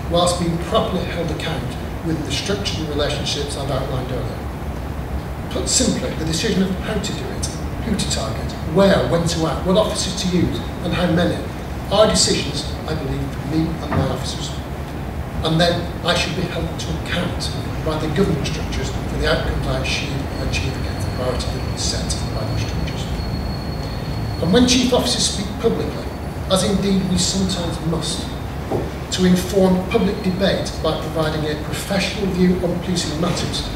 whilst being properly held account within the structured relationships I've outlined earlier. Put simply, the decision of how to do it, who to target, where, when to act, what officers to use, and how many, are decisions, I believe, for me and my officers. And then I should be held to account by the government structures for the outcomes I achieve, achieve against the priorities that are set by those structures. And when chief officers speak publicly, as indeed we sometimes must, to inform public debate by providing a professional view on policing matters,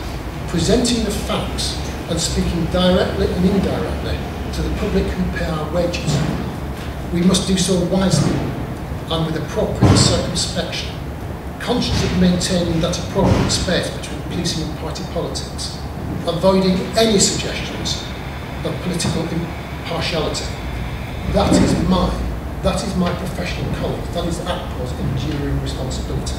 presenting the facts and speaking directly and indirectly to the public who pay our wages. We must do so wisely and with appropriate circumspection, conscious of maintaining that appropriate space between policing and party politics, avoiding any suggestions of political impartiality. That is mine that is my professional code. That is ACPO's enduring responsibility.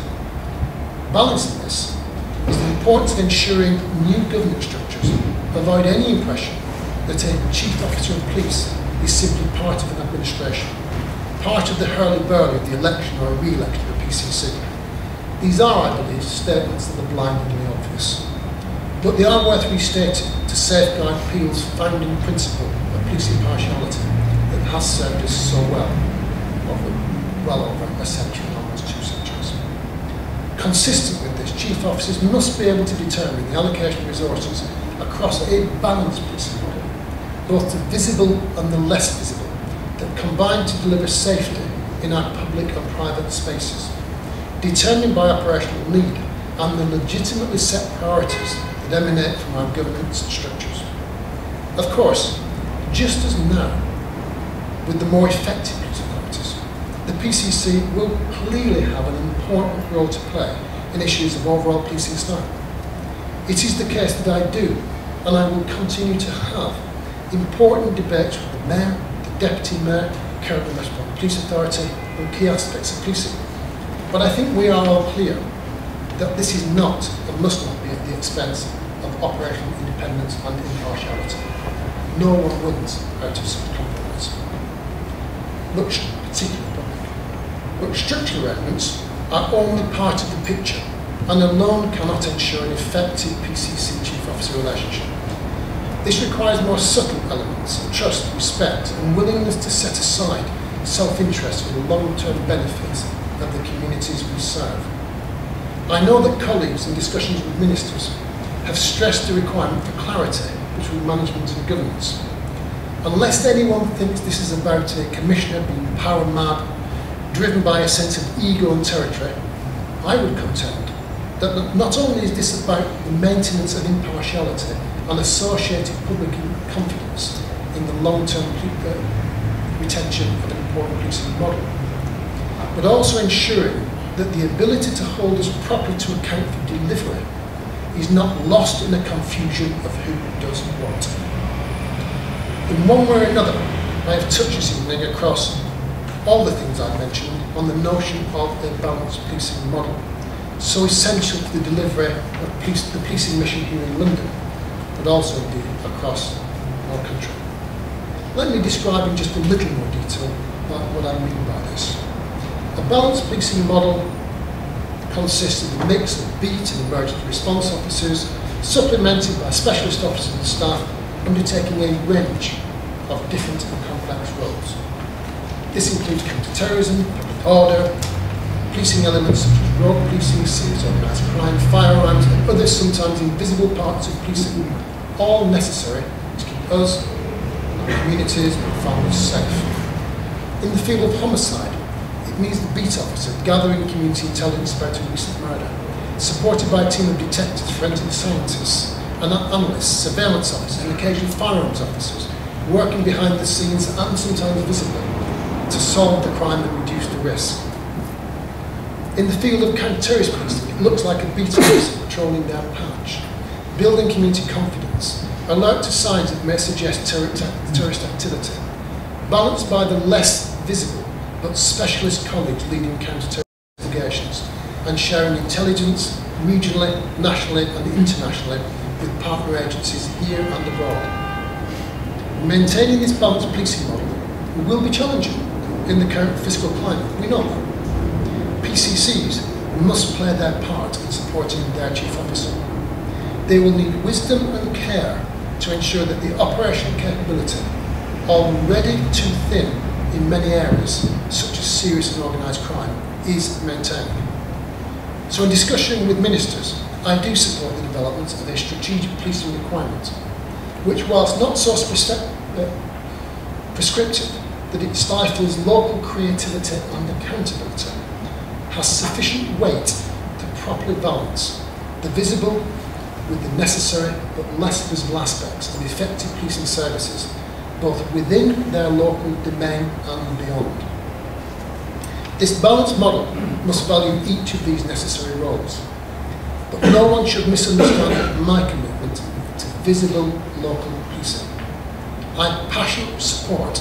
Balancing this is the importance of ensuring new government structures avoid any impression that a chief officer of police is simply part of an administration, part of the hurly-burly of the election or re-election of the PCC. These are, I believe, statements that are blindingly obvious. But they are worth restating to safeguard Peel's founding principle of police impartiality that has served us so well over, well over a century, and almost two centuries. Consistent with this, chief officers must be able to determine the allocation of resources across a balanced policing model, both the visible and the less visible, that combine to deliver safety in our public and private spaces, determined by operational need and the legitimately set priorities that emanate from our governance structures. Of course, just as now, with the more effective authorities, the PCC will clearly have an important role to play in issues of overall policing style. It is the case that I do, and I will continue to have, important debates with the Mayor, the Deputy Mayor, current Metropolitan Police Authority on key aspects of policing. But I think we are all clear that this is not and must not be at the expense of operational independence and impartiality. No one wins out of such compromise. Look particularly but structural elements are only part of the picture and alone cannot ensure an effective PCC chief officer relationship. This requires more subtle elements of trust, respect and willingness to set aside self-interest for the long-term benefits of the communities we serve. I know that colleagues in discussions with ministers have stressed the requirement for clarity between management and governance. Unless anyone thinks this is about a commissioner being power mad driven by a sense of ego and territory, I would contend that not only is this about the maintenance of impartiality and associated public confidence in the long-term uh, retention of an important policing model, but also ensuring that the ability to hold us properly to account for delivery is not lost in the confusion of who does what. In one way or another, I have touched this evening across all the things I've mentioned on the notion of a balanced policing model, so essential to the delivery of the policing mission here in London, but also indeed across our country. Let me describe in just a little more detail what I mean by this. A balanced policing model consists of a mix of beat and emergency response officers, supplemented by specialist officers and staff undertaking a range of different and complex roles. This includes counter-terrorism, public order, policing elements such as road policing, serious organised crime, firearms and other sometimes invisible parts of policing, all necessary to keep us, our communities and families safe. In the field of homicide, means the beat officer gathering community intelligence about a recent murder, supported by a team of detectives, forensic scientists, and analysts, surveillance officers, and occasionally firearms officers, working behind the scenes and sometimes visibly to solve the crime and reduce the risk. In the field of counter-terrorist policing, it looks like a beat officer patrolling their patch, building community confidence, alert to signs that may suggest terrorist activity, balanced by the less visible but specialist colleagues leading counter-terrorism investigations and sharing intelligence regionally, nationally and internationally with partner agencies here and abroad. Maintaining this balanced policing model will be challenging in the current fiscal climate, we know that. PCCs must play their part in supporting their chief officer. They will need wisdom and care to ensure that the operational capability, already too thin in many areas, such as serious and organised crime, is maintained. So in discussion with ministers, I do support the development of a strategic policing requirement, which whilst not so uh, prescriptive that it stifles local creativity and accountability, has sufficient weight to properly balance the visible with the necessary but less visible aspects of effective policing services, both within their local domain and beyond. This balanced model must value each of these necessary roles, but no one should misunderstand my commitment to visible local policing. I passionately support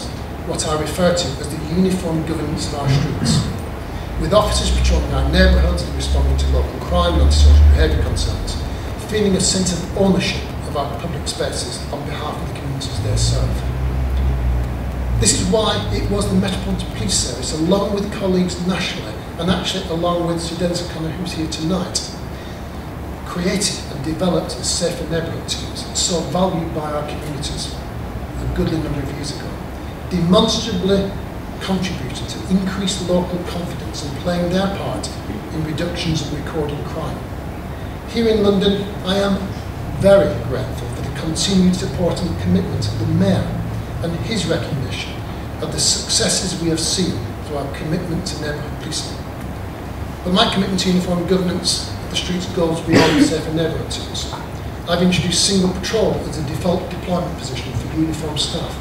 what I refer to as the uniform governance of our streets with officers patrolling our neighbourhoods and responding to local crime and antisocial behaviour concerns, feeling a sense of ownership of our public spaces on behalf of the communities they serve. This is why it was the Metropolitan Police Service, along with colleagues nationally, and actually along with Sir Denis O'Connor, who's here tonight, created and developed a safer neighbourhood teams, so valued by our communities a goodly number of years ago, demonstrably contributed to increased local confidence in playing their part in reductions of recorded crime. Here in London, I am very grateful for the continued support and commitment of the Mayor and his recognition of the successes we have seen through our commitment to neighbourhood policing. But my commitment to uniform governance of the streets goes beyond safer neighbourhood teams. I've introduced single patrol as a default deployment position for uniformed staff,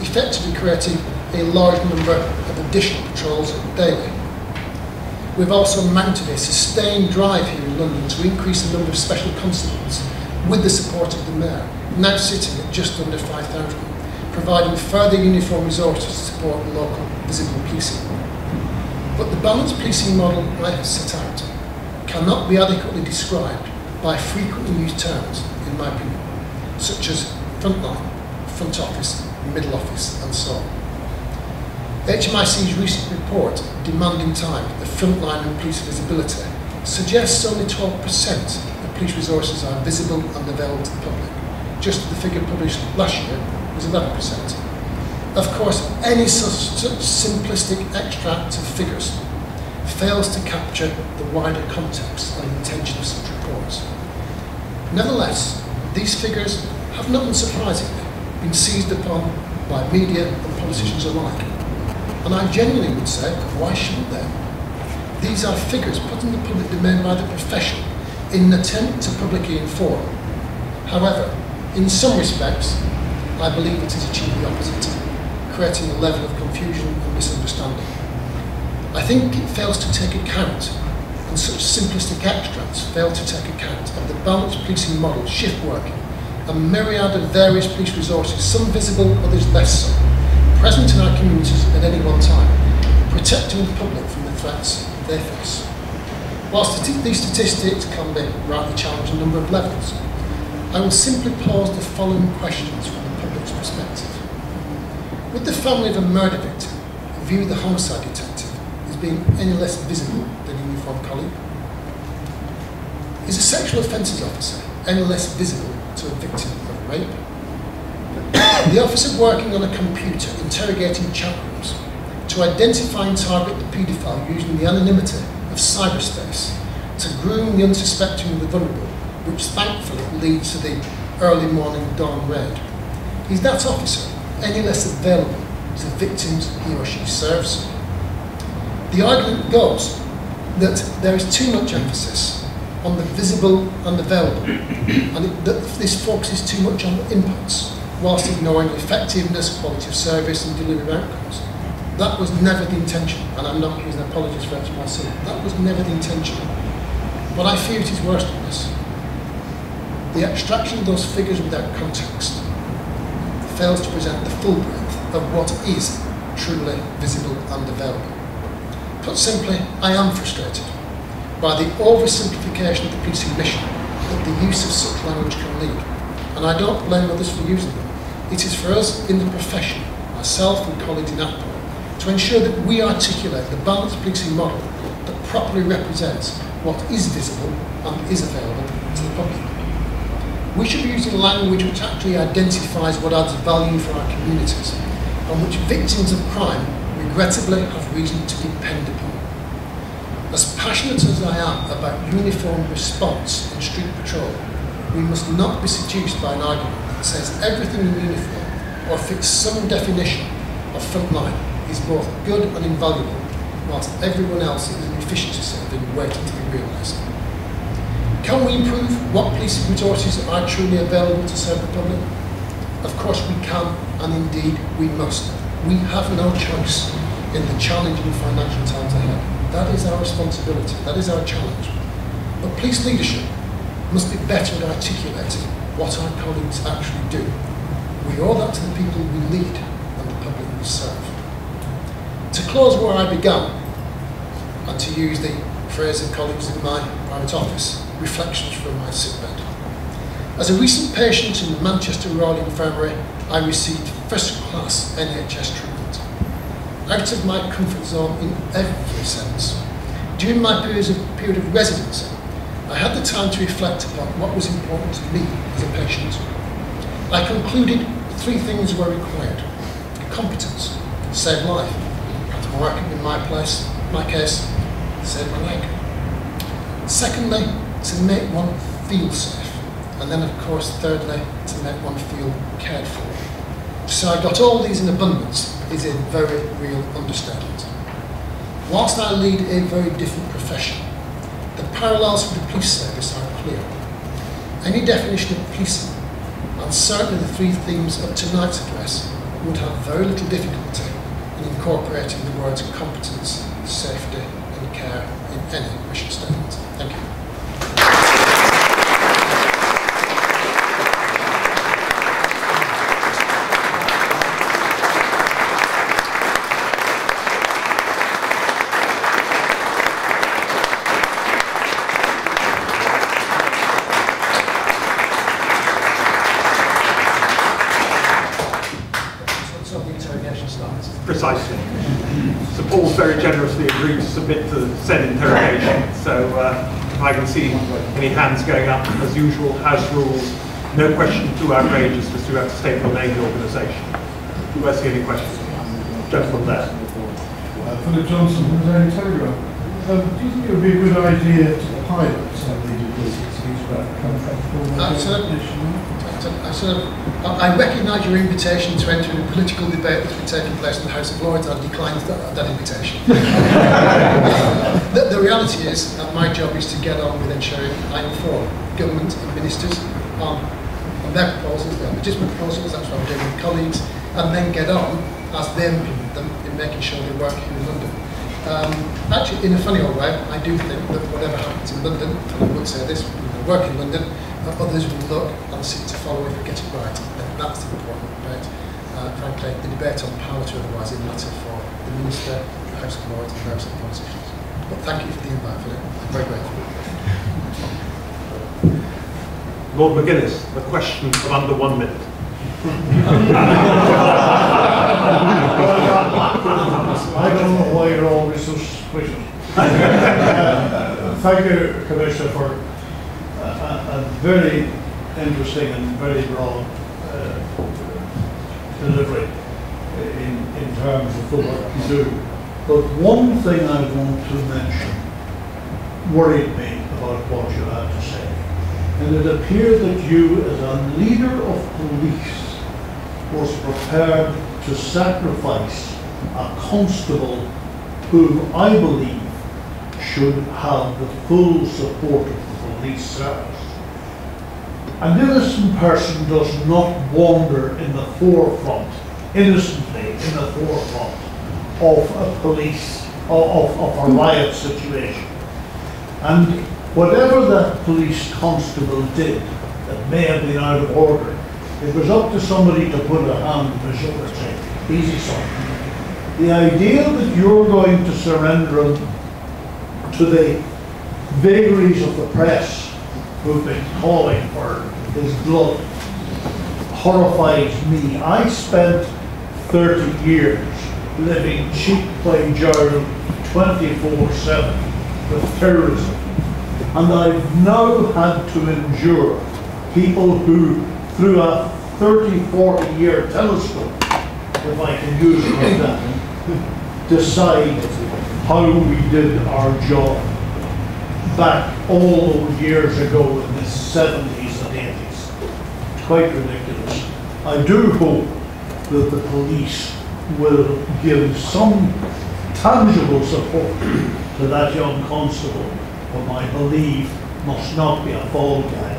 effectively creating a large number of additional patrols daily. We've also mounted a sustained drive here in London to increase the number of special constables with the support of the Mayor, now sitting at just under 5,000, providing further uniform resources to support local visible policing. But the balanced policing model I have set out cannot be adequately described by frequently used terms, in my opinion, such as frontline, front office, middle office, and so on. HMIC's recent report, Demanding Time, the frontline and police visibility, suggests only 12% of police resources are visible and available to the public. Just the figure published last year was 11%. Of course, any such, simplistic extract of figures fails to capture the wider context and intention of such reports. Nevertheless, these figures have not unsurprisingly been seized upon by media and politicians alike and I genuinely would say, why shouldn't they? These are figures put in the public domain by the profession in an attempt to publicly inform. However, in some respects, I believe it has achieved the opposite, creating a level of confusion and misunderstanding. I think it fails to take account, and such simplistic extracts fail to take account of the balanced policing model, shift working, a myriad of various police resources, some visible, others less so, present in our communities at any one time, protecting the public from the threats they face. Whilst these statistics can be rightly challenged on a number of levels, I will simply pose the following questions perspective. Would the family of a murder victim view the homicide detective as being any less visible than a uniformed colleague? Is a sexual offences officer any less visible to a victim of rape? the officer working on a computer interrogating chat rooms to identify and target the paedophile using the anonymity of cyberspace, to groom the unsuspecting and the vulnerable, which thankfully leads to the early morning dawn raid. Is that officer any less available to the victims he or she serves? The argument goes that there is too much emphasis on the visible and available, and it, that this focuses too much on the inputs, whilst ignoring effectiveness, quality of service, and delivery outcomes. That was never the intention, and I'm not using apologies for to myself. That was never the intention. But I fear it is worse than this. The extraction of those figures without context fails to present the full breadth of what is truly visible and available. Put simply, I am frustrated by the oversimplification of the policing mission that the use of such language can lead. And I don't blame others for using them. It is for us in the profession, myself and colleagues in ACPO, to ensure that we articulate the balanced policing model that properly represents what is visible and is available to the public. We should be using language which actually identifies what adds value for our communities and which victims of crime regrettably have reason to depend upon. As passionate as I am about uniform response in street patrol, we must not be seduced by an argument that says everything in uniform or fits some definition of frontline is both good and invaluable, whilst everyone else is an efficiency saving waiting to be realised. Can we improve what police resources are truly available to serve the public? Of course we can, and indeed we must. We have no choice in the challenging financial times ahead. That is our responsibility, that is our challenge. But police leadership must be better at articulating what our colleagues actually do. We owe that to the people we lead and the public we serve. To close where I began, and to use the phrase of colleagues in my private office, reflections from my sickbed. As a recent patient in the Manchester Royal Infirmary, I received first class NHS treatment. Out of my comfort zone in every sense. During my period of, period of residency, I had the time to reflect upon what was important to me as a patient. I concluded three things were required. Competence, save life. I'm working in my place, my case, save my leg. Secondly, to make one feel safe. And then, of course, thirdly, to make one feel cared for. So I got all these in abundance is a very real understatement. Whilst I lead a very different profession, the parallels with the police service are clear. Any definition of policing, and certainly the three themes of tonight's address, would have very little difficulty in incorporating the words competence, safety and care in any mission statement. Thank you. So the interrogation starts. Precisely. So Paul very generously agreed to submit to said interrogation. So uh, if I can see any hands going up, as usual, house rules, no question too outrageous, just you have to state your name and organisation. Who has any questions? Gentleman there. Uh, Philip Johnson from the Daily Telegraph. Um, do you think it would be a good idea to pilot some of these reports to use about contract? Absolutely. I sort of, I I recognise your invitation to enter in a political debate that's been taking place in the House of Lords. I declined that, that invitation. the, the reality is that my job is to get on with ensuring I inform government and ministers on, on their proposals, their legitimate proposals, that's what I'm doing with colleagues, and then get on as they implement them in making sure they work here in London. Um, actually, in a funny old way, I do think that whatever happens in London, and I would say this, I work in London, that others will look and seek to follow if we get it right. And that's the important debate. Uh, frankly, the debate on power to otherwise is a matter for the Minister, the House of Lords, and various other politicians. But thank you for the invite, Philip. I'm very grateful. Lord Maginnis, a question of under one minute. I don't know why you're always so suspicious. Uh, Thank you, Commissioner, for a, a, a very interesting and very broad uh, delivery in, in terms of the work you do. But one thing I want to mention worried me about what you had to say. And it appeared that you, as a leader of police, was prepared to sacrifice a constable who I believe should have the full support of the police service. An innocent person does not wander in the forefront, innocently in the forefront of a police, of, of a riot situation. And whatever that police constable did that may have been out of order, it was up to somebody to put a hand on his shoulder and say, easy son. The idea that you're going to surrender to the vagaries of the press who've been calling for his blood horrifies me. I spent 30 years living cheek by jowl 24 7 with terrorism. And I've now had to endure people who, through a 30, 40 year telescope, if I can use it like that, decide how we did our job back all those years ago in the 70s and 80s. Quite ridiculous. I do hope that the police will give some tangible support to that young constable, whom I believe must not be a fall guy.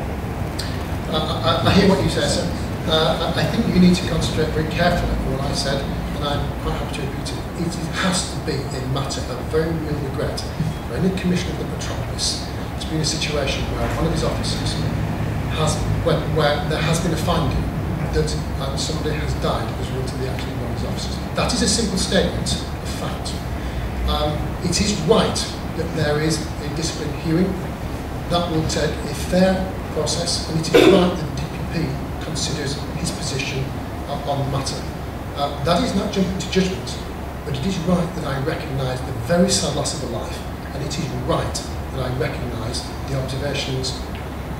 I, I, I hear what you say, sir. Uh, I think you need to concentrate very carefully on what I said, and I'm quite happy to repeat it. It has to be a matter of very real regret for any commissioner of the metropolis to be in a situation where one of his officers has, when, where there has been a finding that um, somebody has died as a result of the action his officers. That is a simple statement of fact. Um, it is right that there is a discipline hearing that will take a fair process, and it is right that the DPP considers his position on, on the matter. Uh, that is not jumping to judgment, but it is right that I recognise the very sad loss of a life, and it is right that I recognise the observations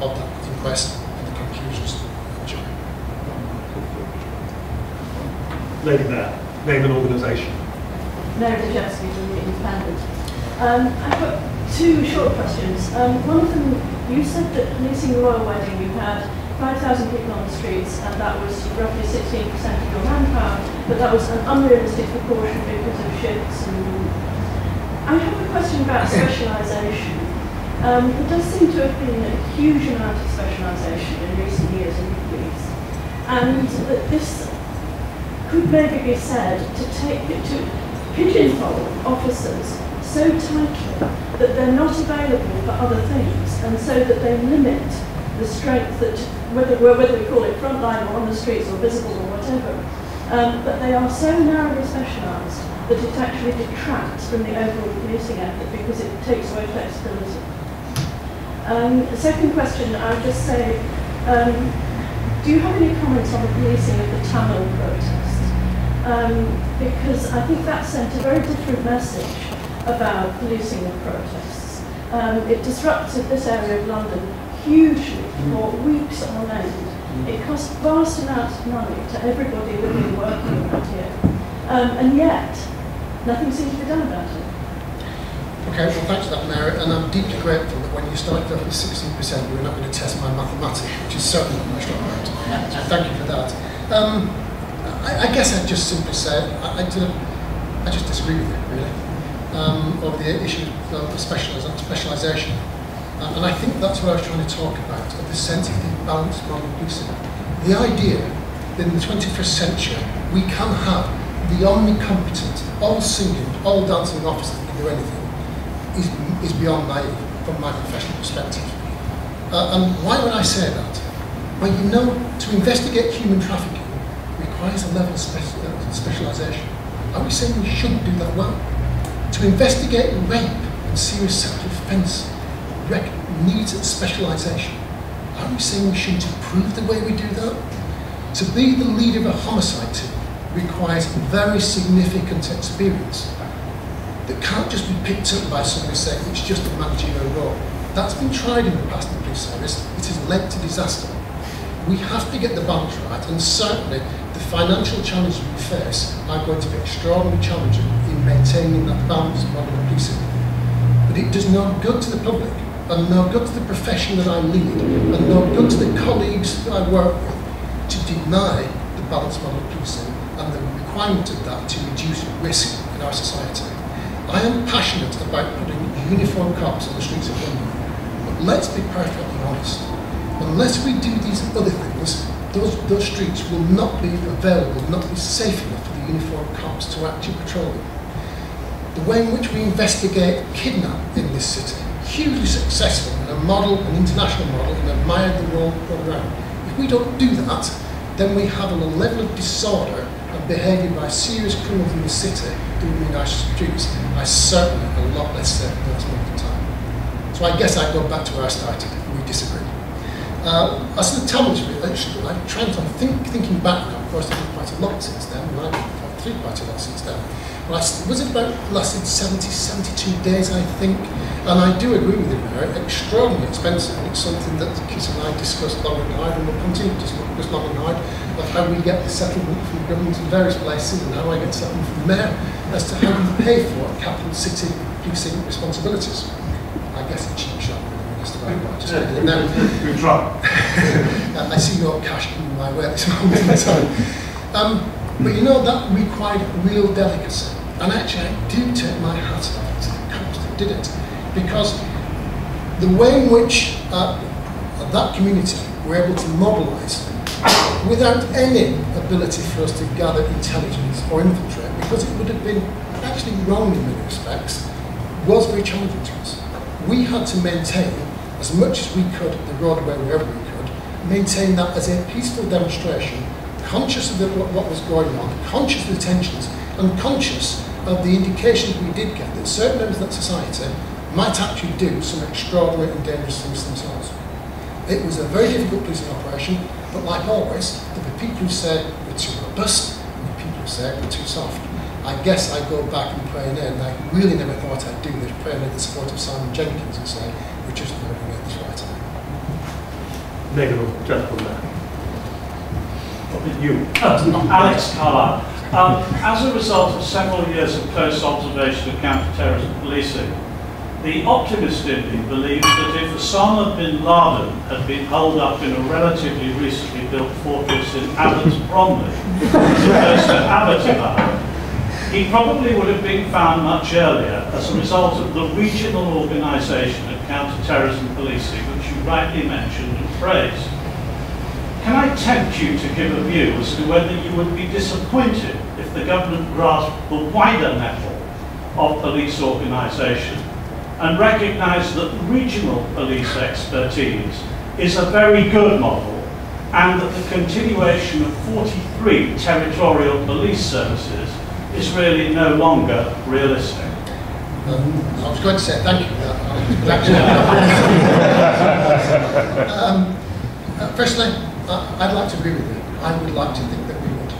of that inquest and the conclusions of the jury. Lady Mayor, name and organisation. Mary Dejevsky from The Independent. Um, I've got two short questions. Um, one of them, you said that policing the royal wedding, you had 5,000 people on the streets, and that was roughly 16% of your manpower, but that was an unrealistic proportion because of shifts and... I have a question about specialisation. Um, there does seem to have been a huge amount of specialisation in recent years in the police, and that this could maybe be said to take to pigeonhole officers so tightly that they're not available for other things, and so that they limit the strength that whether whether we call it frontline or on the streets or visible or whatever, um, but they are so narrowly specialised that it actually detracts from the overall policing effort because it takes away flexibility. Um, second question, I would just say, um, do you have any comments on the policing of the Tamil protest? Um, because I think that sent a very different message about policing of protests. Um, it disrupted this area of London hugely for weeks on end. It cost vast amounts of money to everybody living and working around here. Um, and yet, nothing seems to be done about it. Okay, well thanks for that, Mary, and I'm deeply grateful that when you started off with 16%, you were not going to test my mathematics, which is certainly not my strong point. So thank you for that. Um, I, I guess I'd just simply say, I, I, do, I just disagree with it really, um, over the issue of specialis- specialisation. Uh, and I think that's what I was trying to talk about, of the sensitive balance model policing. The idea that in the 21st century, we can have the omnicompetent, all singing, all dancing officer that can do anything, is, is beyond my, from my professional perspective. Uh, and why would I say that? Well, you know, to investigate human trafficking requires a level of uh, specialisation. Are we saying we shouldn't do that well? To investigate rape and serious sexual offence needs specialisation. Are we saying we shouldn't improve the way we do that? To be the leader of a homicide team requires very significant experience that can't just be picked up by somebody saying it's just a managerial role. That's been tried in the past in the police service. It has led to disaster. We have to get the balance right, and certainly financial challenges we face are going to be extraordinarily challenging in maintaining that balanced model of policing. But it does no good to the public, and no good to the profession that I lead, and no good to the colleagues that I work with to deny the balanced model of policing and the requirement of that to reduce risk in our society. I am passionate about putting uniformed cops on the streets of London, but let's be perfectly honest. Unless we do these other things, those, those streets will not be available, not be safe enough for the uniformed cops to actually patrol them. The way in which we investigate kidnap in this city, hugely successful and a model, an international model, and admired the world around. If we don't do that, then we have a level of disorder and behaviour by serious criminals in the city doing in our streets are certainly a lot less safe than this moment in time. So I guess I go back to where I started. We disagree. Uh, as to the Tamil relationship, I'm trying to think, thinking back now, of course I've quite a lot since then, and I've done quite a lot since then. Well, I, was it about lasted 70, 72 days, I think? And I do agree with you there, extraordinarily expensive, it's something that Keith and I discussed long and hard, and we'll continue to discuss long and hard, of how we get the settlement from government in various places, and how I get settlement from the mayor, as to how we pay for capital city policing responsibilities. I guess a cheap shot, just about right. Just yeah, now, we try. I see no cash coming my way at this moment in time. Um, but you know, that required real delicacy. And actually, I do take my hat off to the cops that did it. Because the way in which uh, that community were able to mobilise without any ability for us to gather intelligence or infiltrate, because it would have been actually wrong in many respects, was very challenging to us. We had to maintain, as much as we could, the roadway wherever we could, maintain that as a peaceful demonstration conscious of the, what was going on, conscious of the tensions, and conscious of the indications we did get that certain members of that society might actually do some extraordinary and dangerous things themselves. It was a very difficult policing operation, but like always, there were people who said we're too robust, and the people who said we're too soft. I guess I go back and pray in and I really never thought I'd do this, pray in the support of Simon Jenkins and say, we're just going Negative, gentleman there you. Alex Carlile. Um, as a result of several years of close observation of counter-terrorism policing, the optimist in me believes that if Osama bin Laden had been holed up in a relatively recently built fortress in Abbots Bromley, as opposed to Abbottabad, he probably would have been found much earlier as a result of the regional organisation of counter-terrorism policing, which you rightly mentioned and praised. Can I tempt you to give a view as to whether you would be disappointed if the government grasped the wider nettle of police organisation and recognised that regional police expertise is a very good model and that the continuation of 43 territorial police services is really no longer realistic? Um, I was going to say thank you for that. um, uh, firstly, I'd like to agree with you. I would like to think that we would.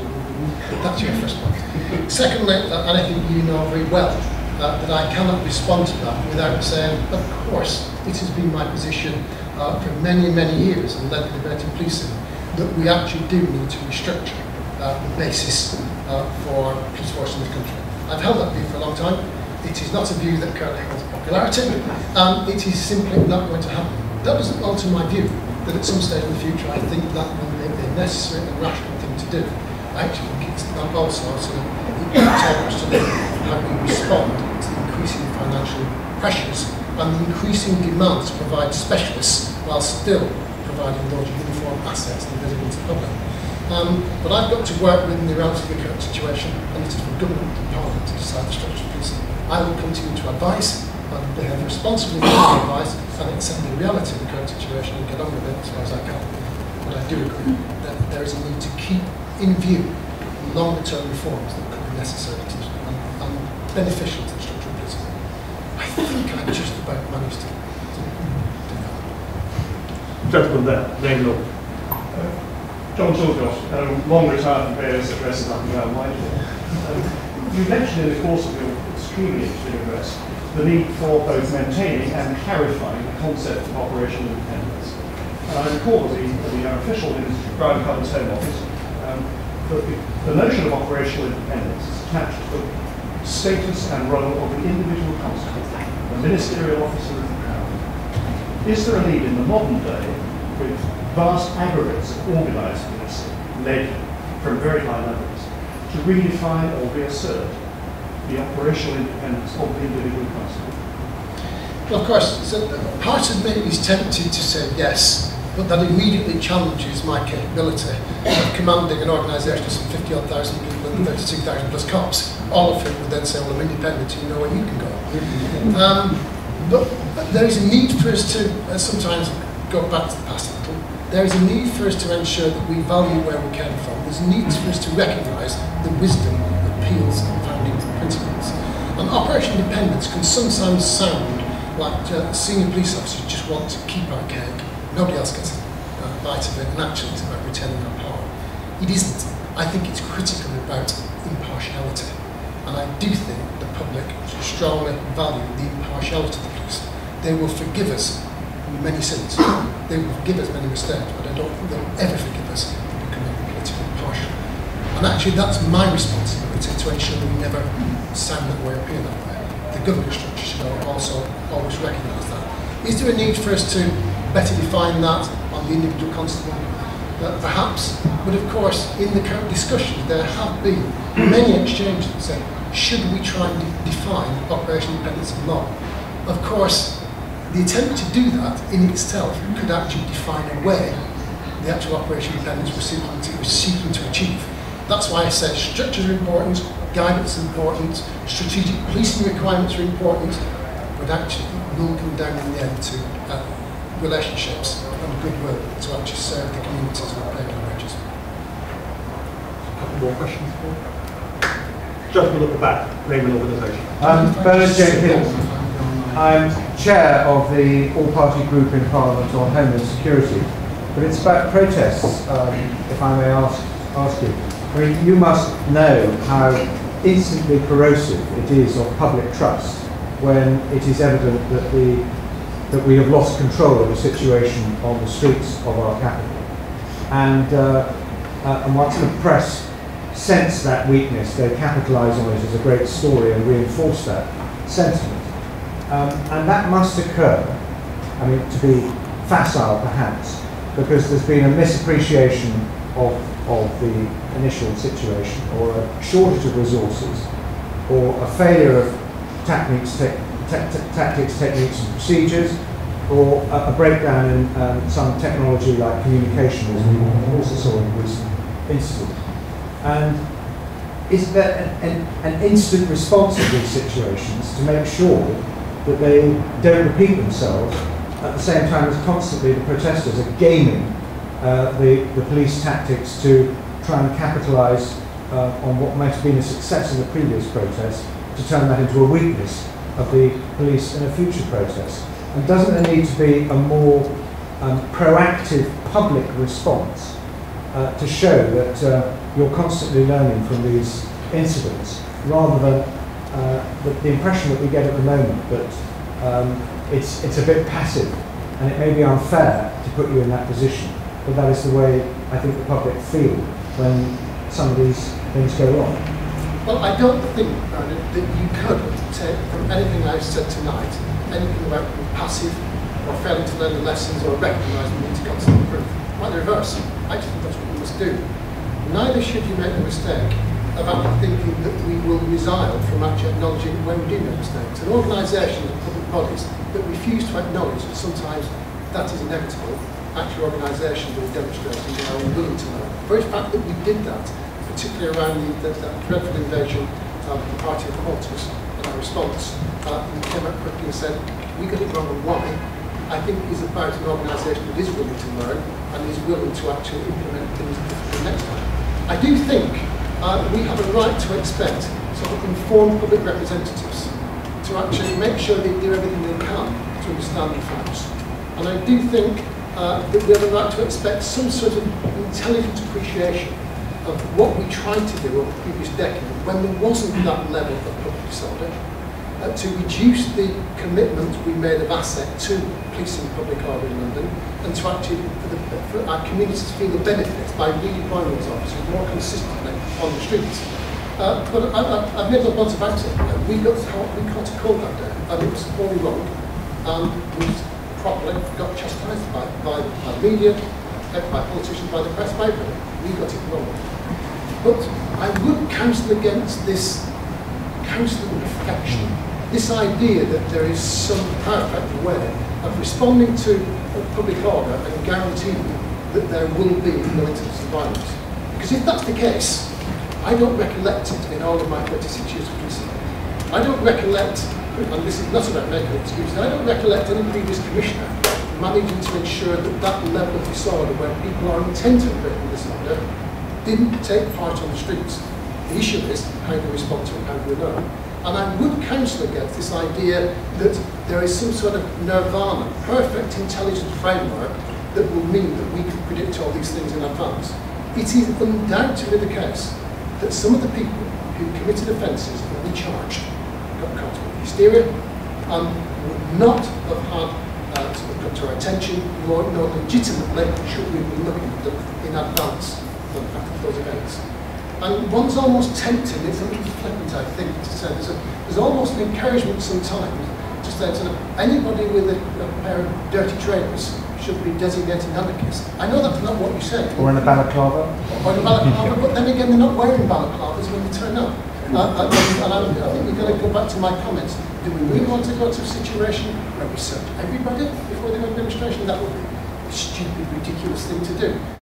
That's your first point. Secondly, uh, and I think you know very well, uh, that I cannot respond to that without saying, of course, it has been my position uh, for many, many years and led the debate in policing that we actually do need to restructure uh, the basis uh, for peace force in this country. I've held that view for a long time. It is not a view that currently has popularity, and it is simply not going to happen. That doesn't alter my view that at some stage in the future I think that will be a necessary and rational thing to do. I actually think it's also sort of talks to the, how we respond to the increasing financial pressures and the increasing demand to provide specialists while still providing those uniform assets and visible to the public. Um, but I've got to work within the realms of the current situation and it is for government and parliament to decide the structure of policing. I will continue to advise and behave responsibly for the advice and accept the reality of the current situation and get on with it as far as I can. But I do agree that there is a need to keep in view longer term reforms that could be necessary to, and, and beneficial to the structural prison. I think I just about managed to, to do that. Gentleman there, name look. Uh, John Chilcot, um, long retired addresses up and down Whitehall. Um, you mentioned in the course of your extremely interesting address the need for both maintaining and clarifying the concept of operational independence. And I recall the, the official Ministry of Crown Home Office um, that the, the notion of operational independence is attached to the status and role of the individual constable, the ministerial officer of the crown. Is there a need in the modern day, with vast aggregates of organised policing, led from very high levels, to redefine or reassert the operational independence of the individual constable? Well, of course, so part of me is tempted to say yes, but that immediately challenges my capability of commanding an organisation of some 50 odd thousand people and 32,000 plus cops, all of whom would then say, well, I'm independent, you know where you can go. Um, but, but there is a need for us to uh, sometimes go back to the past a little. There is a need for us to ensure that we value where we came from. There's a need for us to recognise the wisdom that Peel's and founding principles. And Operation Independence can sometimes sound like uh, senior police officers just want to keep our cake. Nobody else gets a bite of it, and actually it's about retaining our power. It isn't. I think it's critical about impartiality. And I do think the public strongly value the impartiality of the police. They will forgive us many sins. They will forgive us many mistakes, but I don't think they'll ever forgive us for becoming politically impartial. And actually that's my responsibility to ensure that we never sound that way, appear that way. The government structure should also always recognise that. Is there a need for us to better define that on the individual constable? Uh, perhaps, but of course, in the current discussion, there have been many exchanges that say, should we try and de- define independence of law? Of course, the attempt to do that in itself could actually define away the actual operational independence we're seeking to, we're seeking to achieve. That's why I said structures are important, guidance is important, strategic policing requirements are important, but actually it will come down in the end to uh, relationships and goodwill to actually serve the communities we're paying our wages. Couple more questions? Gentleman at the back, name and organisation. Um, Bernard Jenkins. I'm chair of the all-party group in Parliament on Homeland Security, but it's about protests, um, if I may ask, ask you. I mean, you must know how instantly corrosive it is of public trust when it is evident that, the, that we have lost control of the situation on the streets of our capital. And, uh, uh, and once the press sense that weakness, they capitalise on it as a great story and reinforce that sentiment. Um, and that must occur, I mean, to be facile perhaps, because there's been a misappreciation of, of the initial situation, or a shortage of resources, or a failure of techniques, te- te- te- tactics, techniques, and procedures, or a, a breakdown in um, some technology like communication, as we also saw in the recent incident. And is there an, an, an instant response to these situations to make sure that they don't repeat themselves at the same time as constantly the protesters are gaming uh, the, the police tactics to try and capitalise uh, on what might have been a success in the previous protest to turn that into a weakness of the police in a future protest. And doesn't there need to be a more um, proactive public response uh, to show that uh, you're constantly learning from these incidents rather than uh, the, the impression that we get at the moment that um, it's, it's a bit passive and it may be unfair to put you in that position, but that is the way I think the public feel when some of these things go wrong. Well, I don't think, Bernard, that you could take from anything I've said tonight, anything about passive or failing to learn the lessons or recognise the need to constantly improve. Quite the reverse. I just think that's what we must do. Neither should you make the mistake about thinking that we will resile from actually acknowledging when we do make mistakes. An organisation of public bodies that refuse to acknowledge that sometimes that is inevitable, actual organisations will demonstrate that they are unwilling to learn. The very fact that we did that, particularly around the, the, that dreadful invasion of the party of Qantas and our response, uh, we came out quickly and said, we got it wrong and why, I think is about an organisation that is willing to learn and is willing to actually implement things differently next time. I do think uh, we have a right to expect sort of informed public representatives to actually make sure they do everything they can to understand the facts. And I do think uh, that we have a right to expect some sort of intelligent appreciation of what we tried to do over the previous decade when there wasn't that level of public disorder. uh, to reduce the commitment we made of asset to policing public order in London and to actually, for, our communities to feel the benefits by redeploying those officers more consistently on the streets. Uh, but I, made a lot about it. Uh, we got we got a call that day, and it was all wrong, and we properly got chastised by, by, by media, by politicians, by the press, by. We got it wrong. But I would counsel against this counsel of perfection, this idea that there is some perfect way of responding to public order and guarantee that there will be no incidents of violence. Because if that's the case, I don't recollect it in all of my 36 years of policing. I don't recollect, and this is not about making excuses, I don't recollect any previous commissioner managing to ensure that that level of disorder, where people are intent on breaking disorder, didn't take part on the streets. The issue is how do we respond to it, how do we know? And I would counsel against this idea that there is some sort of nirvana, perfect intelligent framework that will mean that we can predict all these things in advance. It is undoubtedly the case that some of the people who committed offences will be charged, got caught with hysteria, and would not have had uh, sort of come to our attention, nor, nor legitimately should we be looking at them in advance of those events. And one's almost tempted, it's a little flippant, I think, to say there's, a, there's almost an encouragement sometimes to say sort of anybody with a, a pair of dirty trainers should be designated anarchist. I know that's not what you say. Or in a balaclava? Or in a balaclava, but then again, they're not wearing balaclavas when they turn up. Uh, and, and I, I think we've got to go back to my comments. Do we really want to go to a situation where we search everybody before the demonstration? That would be a stupid, ridiculous thing to do.